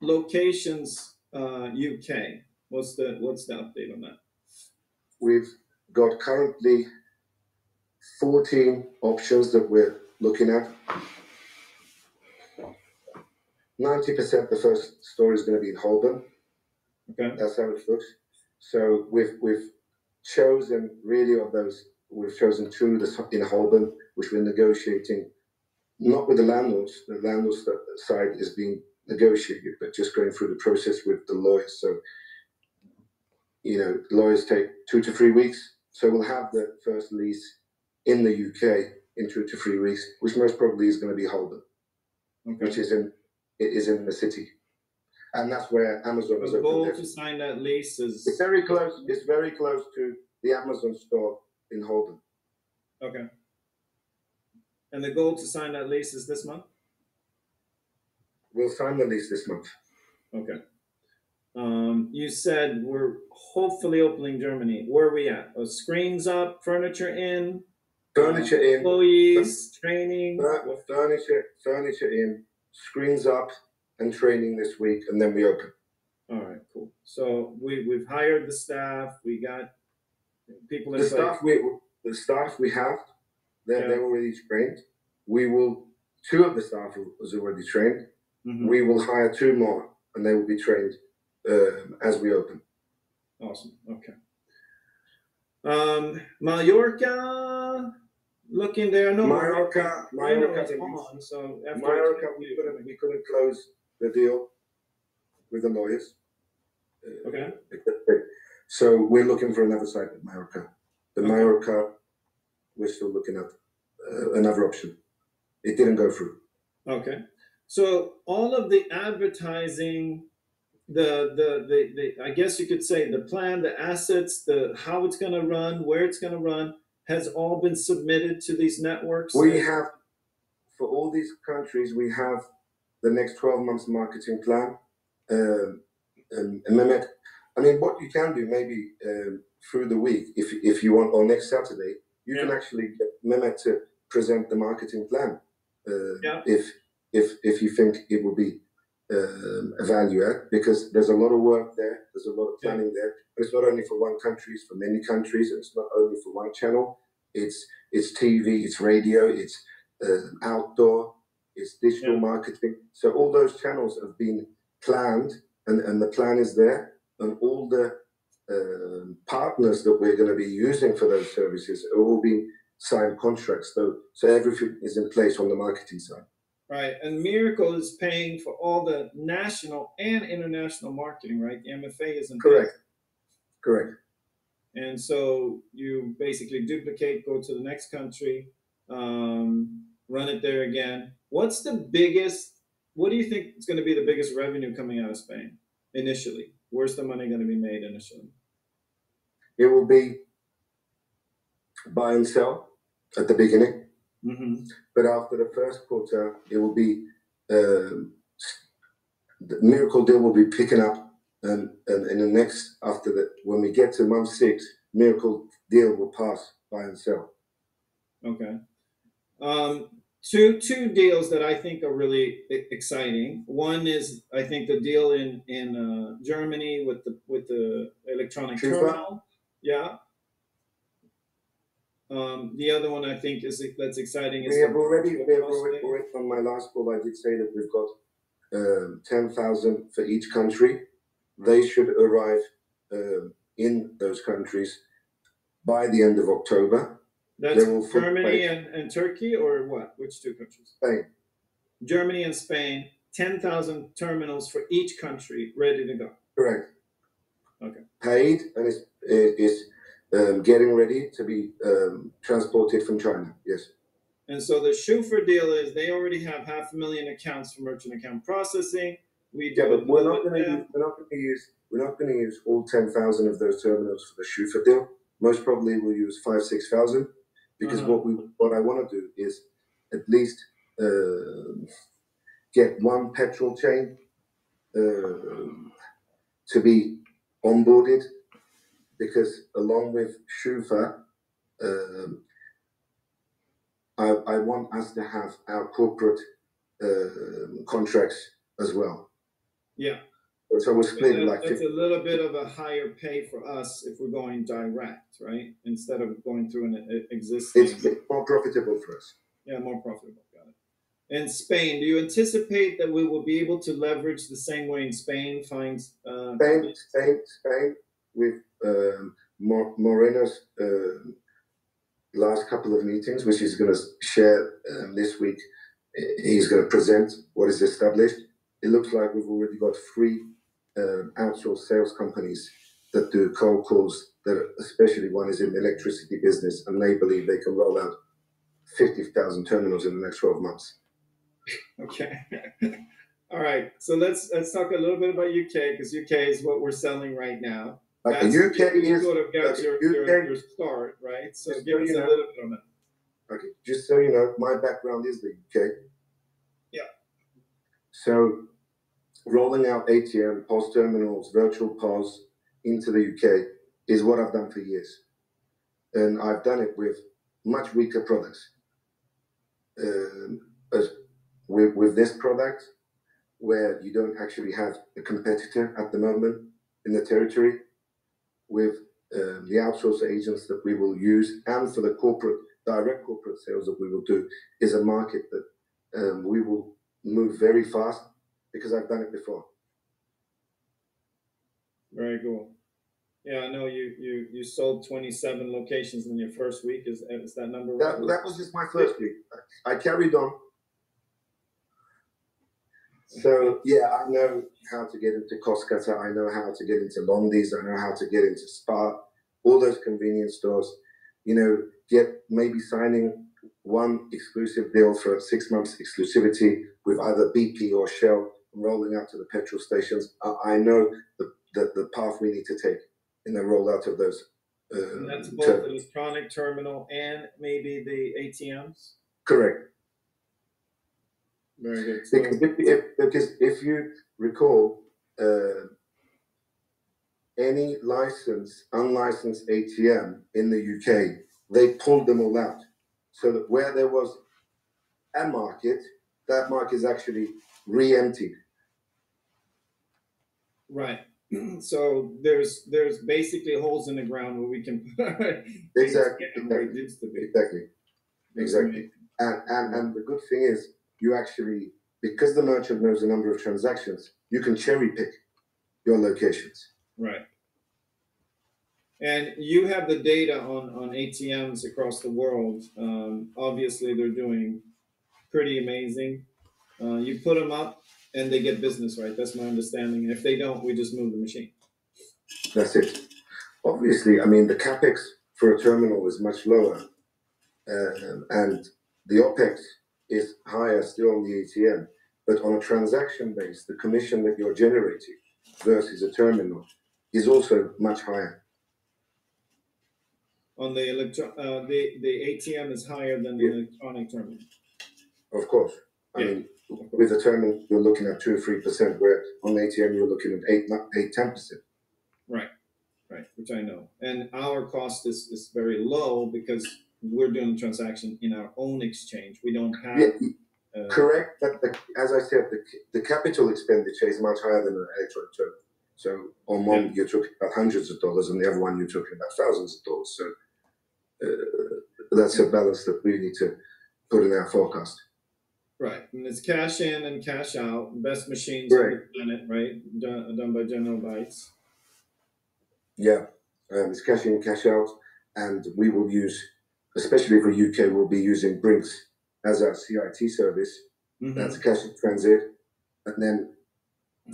locations uh, UK. What's the what's the update on that? We've got currently 14 options that we're looking at. ninety percent the first store is going to be in Holborn. Okay. That's how it looks. So we've we've chosen really of those we've chosen two in Holborn, which we're negotiating, not with the landlords. The landlords side is being negotiated, but just going through the process with the lawyers. So you know, lawyers take two to three weeks. So we'll have the first lease in the UK in two to three weeks, which most probably is going to be Holborn, Okay. which is in it is in the city, and that's where Amazon is The goal to sign that lease It's is very close. It's very close to the Amazon store in Holborn. okay. And the goal to sign that lease is this month. We'll sign the lease this month. Okay. Um, you said we're hopefully opening Germany. Where are we at? Oh, screens up, furniture in, Furniture in, employees, training. fur- What- furniture, furniture in, screens up, and training this week, and then we open. All right, cool. So we we've hired the staff. We got people The staff we the staff we have, they're, Yeah. they're already trained. We will two of the staff is already trained. Mhm. We will hire two more, and they will be trained um, as we open. Awesome. Okay. Um, Mallorca, looking there. No, Mallorca, Mallorca, on. So after Mallorca, we couldn't we couldn't close the deal with the lawyers. Uh, Okay. So we're looking for another site at Mallorca. The Okay. Mallorca, we're still looking at uh, another option. It didn't go through. Okay. So all of the advertising, the, the the the I guess you could say the plan, the assets, the how it's going to run, where it's going to run, has all been submitted to these networks. We have, for all these countries, we have the next 12 months marketing plan. Um, and, and Mehmet, I mean, what you can do maybe um, through the week, if, if you want, or next Saturday, you can actually get Mehmet to present the marketing plan. Uh, Yeah. If if if you think it will be um, a value add, because there's a lot of work there, there's a lot of planning there. But it's not only for one country; it's for many countries, and it's not only for one channel. It's it's TV, it's radio, it's um outdoor, it's digital Yeah. marketing. So all those channels have been planned, and, and the plan is there, and all the um, partners that we're going to be using for those services are all being signed contracts. So so everything is in place on the marketing side. Right, and Miracle is paying for all the national and international marketing, right? The MFA isn't Correct. Correct. And so you basically duplicate, go to the next country, um, run it there again. What's the biggest? What do you think is going to be the biggest revenue coming out of Spain initially? Where's the money going to be made initially? It will be buy and sell at the beginning. Mm-hmm. but after the first quarter, it will be um, the miracle deal will be picking up, and, and in the next after that, when we get to month six, miracle deal will pass buy and sell. Okay. Um, two two deals that I think are really exciting. One is I think the deal in in uh, Germany with the with the electronic Schufa? terminal. Yeah. Um, the other one I think is that's exciting is We have already, we have already, already on my last call, I did say that we've got um, ten thousand for each country. They should arrive um, in those countries by the end of October. That's they will Germany and, and Turkey or what? Which two countries? Spain. Germany and Spain. Ten thousand terminals for each country ready to go. Correct. Okay. Paid and is is um, getting ready to be um, transported from China. Yes. And so the Schufa deal is they already have half a million accounts for merchant account processing. We yeah, but we're not going to use we're not going to use we're not going to use all ten thousand of those terminals for the Schufa deal. Most probably we'll use five six thousand because Uh-huh. what we what I want to do is at least um get one petrol chain um to be onboarded because along with Schufa, um, I, I want us to have our corporate contracts as well. Yeah. So we're split That- like 50, a little bit of a higher pay for us if we're going direct, right? Instead of going through an existing. it's more profitable for us. yeah, more profitable. Got it. And Spain, do you anticipate that we will be able to leverage the same way in Spain? Find uh, Spain, Spain, Spain, with um, Mor- Moreno's uh, last couple of meetings, which he's going to share um, this week. He's going to present what is established. It looks like we've already got three um, outsourced sales companies that do cold calls. That especially one is in the electricity business, and they believe they can roll out fifty thousand terminals in the next twelve months. Okay. All right. So let's let's talk a little bit about UK because UK is what we're selling right now. Like That's- the UK you is sort of got your, your, your start, right? So give us you a know. little bit on that. Okay, just so you know, my background is the UK. Yeah. So, rolling out ATM, POS terminals, virtual POS into the UK is what I've done for years. And I've done it with much weaker products. As with, with this product, where you don't actually have a competitor at the moment in the territory, with um, the outsource agents that we will use, and for the corporate direct corporate sales that we will do is a market that um, we will move very fast because I've done it before. Very cool. Yeah, I know you you you sold 27 locations in your first week. Is is that number right? That, that was just my first week. I carried on. So yeah, I know how to get into Costco. I know how to get into Londis. I know how to get into Spar. All those convenience stores. You know, get maybe signing one exclusive deal for six months exclusivity with either BP or Shell, rolling out to the petrol stations. I, I know the, the the path we need to take in the rollout of those. Uh, And that's both terminals. electronic terminal and maybe the ATMs. Correct. Very good. So, Because if, if, because if you recall, uh, any licensed, unlicensed ATM in the UK, they pulled them all out. So that where there was a market, that market is actually re-emptied. Right. So there's there's basically holes in the ground where we can Exactly, get where it needs to be. Exactly. Exactly. And, and and the good thing is, you actually because the merchant knows the number of transactions, you can cherry pick your locations. Right. And you have the data on, on ATMs across the world. Um, obviously, they're doing pretty amazing. Uh, you put them up and they get business, right? That's my understanding. And if they don't, we just move the machine. That's it. Obviously, I mean, the capex for a terminal is much lower, um, and the opex is higher still on the ATM. But on a transaction base, the commission that you're generating versus a terminal is also much higher. On the electro, uh, the, the ATM is higher than the Yeah. electronic terminal. Of course, I Yeah. mean, with a terminal, you're looking at two or three percent, where on ATM you're looking at eight, eight, ten percent. Right, right, which I know. And our cost is, is very low because we're doing the transaction in our own exchange. We don't have. Yeah, uh, correct. But the, as I said, the, the capital expenditure is much higher than an electronic terminal. So on one you're talking about hundreds of dollars, and the other one you're talking about thousands of dollars. So uh, that's a balance that we need to put in our forecast. Right, and it's cash in and cash out. Best machines on the planet, right? Done, done by General Bytes. Yeah, um, it's cash in, cash out, and we will use, especially for UK, we'll be using Brinks as our CIT service. Mm-hmm. That's cash in transit, and then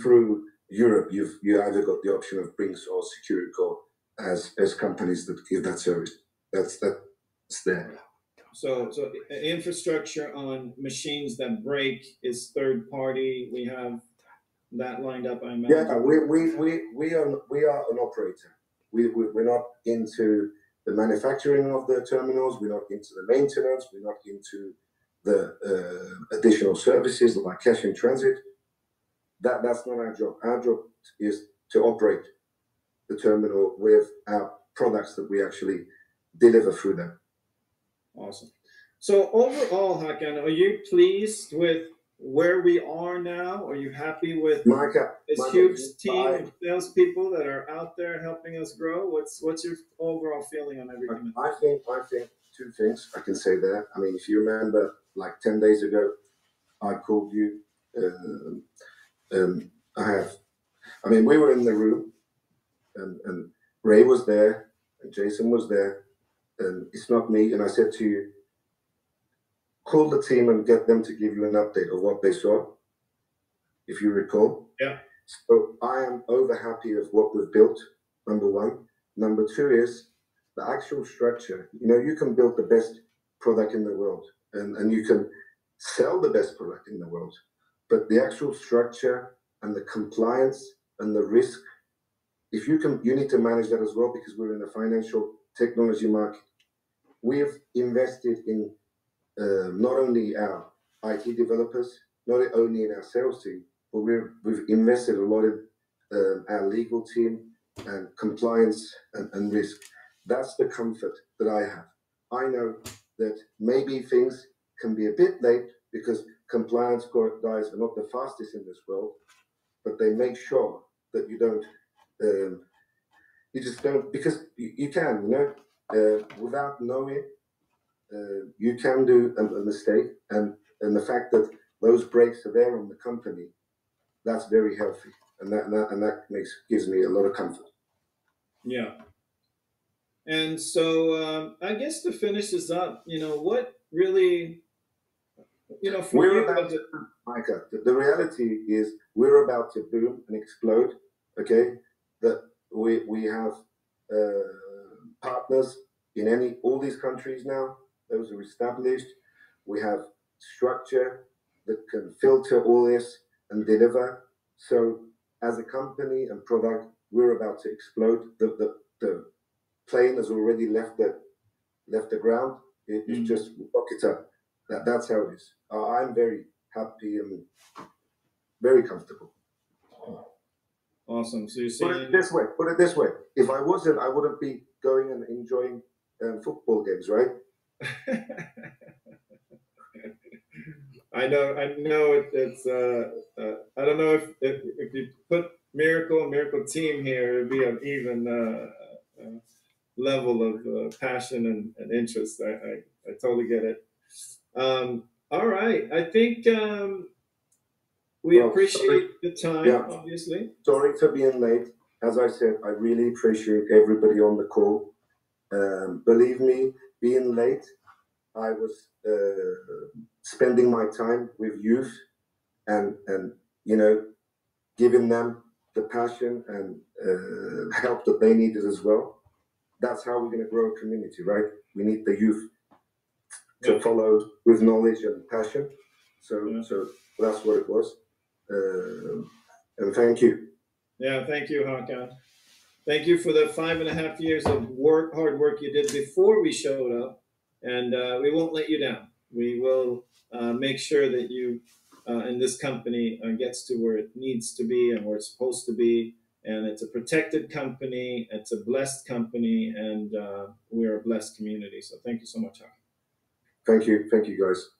through Europe, you've you either got the option of Brinks or Securicor as as companies that give that service. That's that's there. So, so infrastructure on machines that break is third party. We have that lined up. I imagine. Yeah, we we we we are we are an operator. We, we we're not into the manufacturing of the terminals. We're not into the maintenance. We're not into the uh, additional services like cash in transit. That that's not our job. Our job is to operate the terminal with our products that we actually deliver through them. Awesome. So overall, Hakan, are you pleased with where we are now? Are you happy with Micah, this Micah, huge team I- of salespeople that are out there helping us grow? What's what's your overall feeling on everything? I think I think two things I can say there. I mean, if you remember, like ten days ago, I called you. Um, um, I have, I mean, we were in the room, and and Ray was there, and Jason was there, and it's not me. And I said to you, call the team and get them to give you an update of what they saw, if you recall. Yeah. So I am over happy of what we've built. Number one. Number two is the actual structure. You know, you can build the best product in the world, and and you can sell the best product in the world, but the actual structure and the compliance and the risk if you can you need to manage that as well because we're in a financial technology market we've invested in uh, not only our IT developers, not only in our sales team, but we're, we've invested a lot in um, our legal team and compliance and, and risk. That's the comfort that I have. I know that maybe things can be a bit late because compliance guys are not the fastest in this world, but they make sure that you don't, um, you just don't, because you, you can, you know, uh, without knowing, uh, you can do a, a mistake, and and the fact that those breaks are there on the company, that's very healthy, and that and that, and that makes gives me a lot of comfort. Yeah. And so um, I guess to finish this up, you know, what really, you know, for We're you, about to, Micah, the, the reality is we're about to boom and explode. Okay, that we we have uh, partners in any all these countries now. Those are established. We have structure that can filter all this and deliver. So as a company and product, we're about to explode. The the, the plane has already left the left the ground. It, Mm. It's just rocket up. That that's how it is. Uh, I'm very happy and very comfortable. Awesome. So you're Put it this way. Put it this way. If I wasn't, I wouldn't be going and enjoying um, football games, right? I know, I know it, it's, uh, uh, I don't know if, if, if you put Miracle, Miracle Team here, it'd be an even, uh, uh, level of uh, passion and, and interest. I, I, I totally get it. Um, all right. I think, um, we Well, appreciate the time, Yeah. obviously. Sorry for being late. As I said, I really appreciate everybody on the call. Um, believe me, being late, I was uh, spending my time with youth and and you know giving them the passion and uh, help that they needed as well. That's how we're going to grow a community, right? We need the youth to Yeah. follow with knowledge and passion. So Yeah. so that's what it was. Um and thank you. Yeah, thank you, Hakan. Thank you for the five and a half years of work, hard work you did before we showed up, and uh, we won't let you down. We will uh, make sure that you uh, and this company uh, gets to where it needs to be and where it's supposed to be. And it's a protected company, it's a blessed company, and uh, we're a blessed community. So thank you so much, Hakan. Thank you. Thank you, guys.